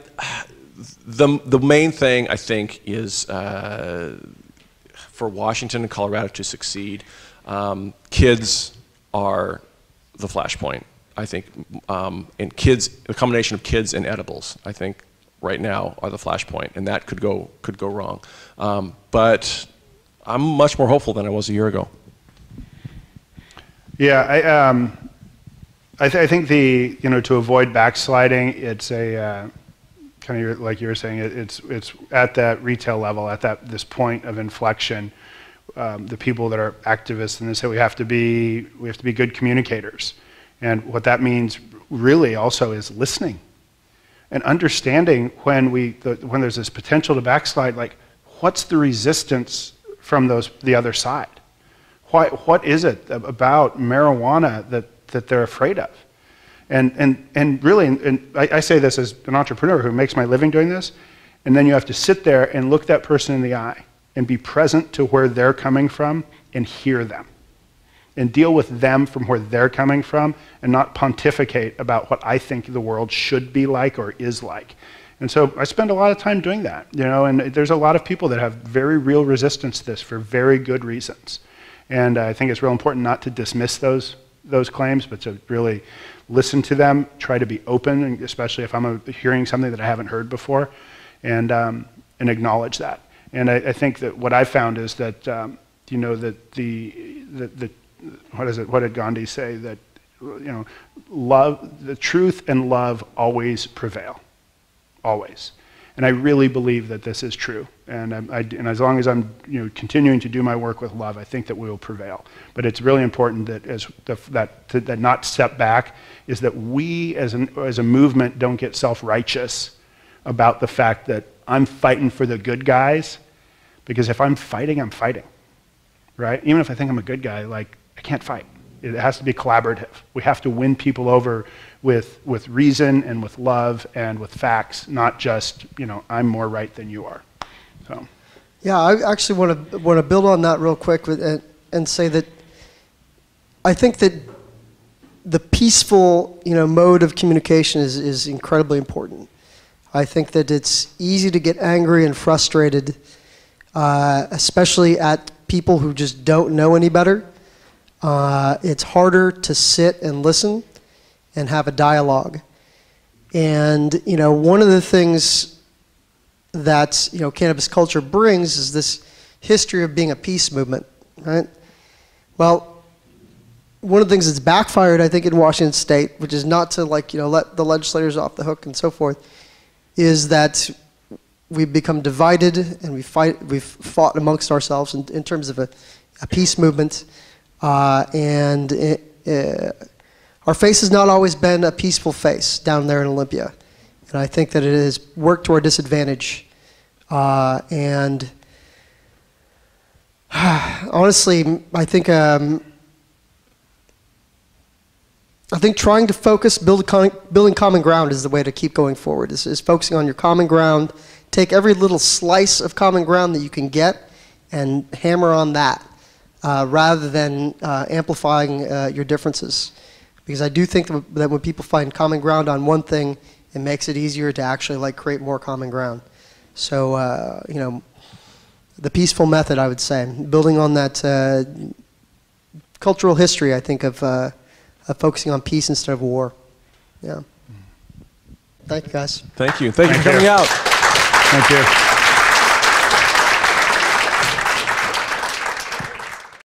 the, the main thing I think is uh, for Washington and Colorado to succeed, um, kids are the flashpoint. I think, um, and kids, a combination of kids and edibles, I think right now are the flashpoint, and that could go could go wrong. Um, but I'm much more hopeful than I was a year ago. Yeah, I, um, I, th- I think the you know to avoid backsliding, it's a uh, kind of like you were saying, it, it's it's at that retail level, at that this point of inflection. Um, the people that are activists and they say we have to be we have to be good communicators, and what that means really also is listening, and understanding when we the, when there's this potential to backslide, like what's the resistance from those the other side why, what is it about marijuana that, that they're afraid of? And, and, and really, and I, I say this as an entrepreneur who makes my living doing this, and then you have to sit there and look that person in the eye and be present to where they're coming from and hear them and deal with them from where they're coming from and not pontificate about what I think the world should be like or is like. And so I spend a lot of time doing that, you know, and there's a lot of people that have very real resistance to this for very good reasons. And I think it's real important not to dismiss those, those claims, but to really listen to them, try to be open, especially if I'm hearing something that I haven't heard before, and, um, and acknowledge that. And I, I, think that what I found is that, um, you know, that the, the, the, what is it, what did Gandhi say? That, you know, love, the truth and love always prevail. Always. And I really believe that this is true. And, I, and, as long as I'm you know, continuing to do my work with love, I think that we will prevail. But it's really important that, as the, that, that not step back is that we as, an, as a movement don't get self righteous about the fact that I'm fighting for the good guys. Because if I'm fighting, I'm fighting. Right? Even if I think I'm a good guy, like, I can't fight. It has to be collaborative. We have to win people over with, with reason and with love and with facts, not just, you know, I'm more right than you are. So. Yeah, I actually want to want to build on that real quick with, and, and say that I think that the peaceful, you know, mode of communication is, is incredibly important. I think that it's easy to get angry and frustrated, uh, especially at people who just don't know any better. Uh, it's harder to sit and listen and have a dialogue. And you know, one of the things that you know cannabis culture brings is this history of being a peace movement, right? Well, one of the things that's backfired, I think, in Washington State, which is not to like you know let the legislators off the hook and so forth, is that we've become divided and we fight, we've fought amongst ourselves in, in terms of a, a peace movement, uh, and. It, uh, our face has not always been a peaceful face down there in Olympia. And I think that it has worked to our disadvantage. Uh, and honestly, I think, um, I think trying to focus, build con- building common ground is the way to keep going forward, is, is focusing on your common ground. Take every little slice of common ground that you can get and hammer on that uh, rather than uh, amplifying uh, your differences. Because I do think that when people find common ground on one thing, it makes it easier to actually like create more common ground. So, uh, you know, the peaceful method, I would say, building on that uh, cultural history, I think, of, uh, of focusing on peace instead of war. Yeah. Thank you, guys. Thank you. Thank, Thank you for coming you. out. Thank you.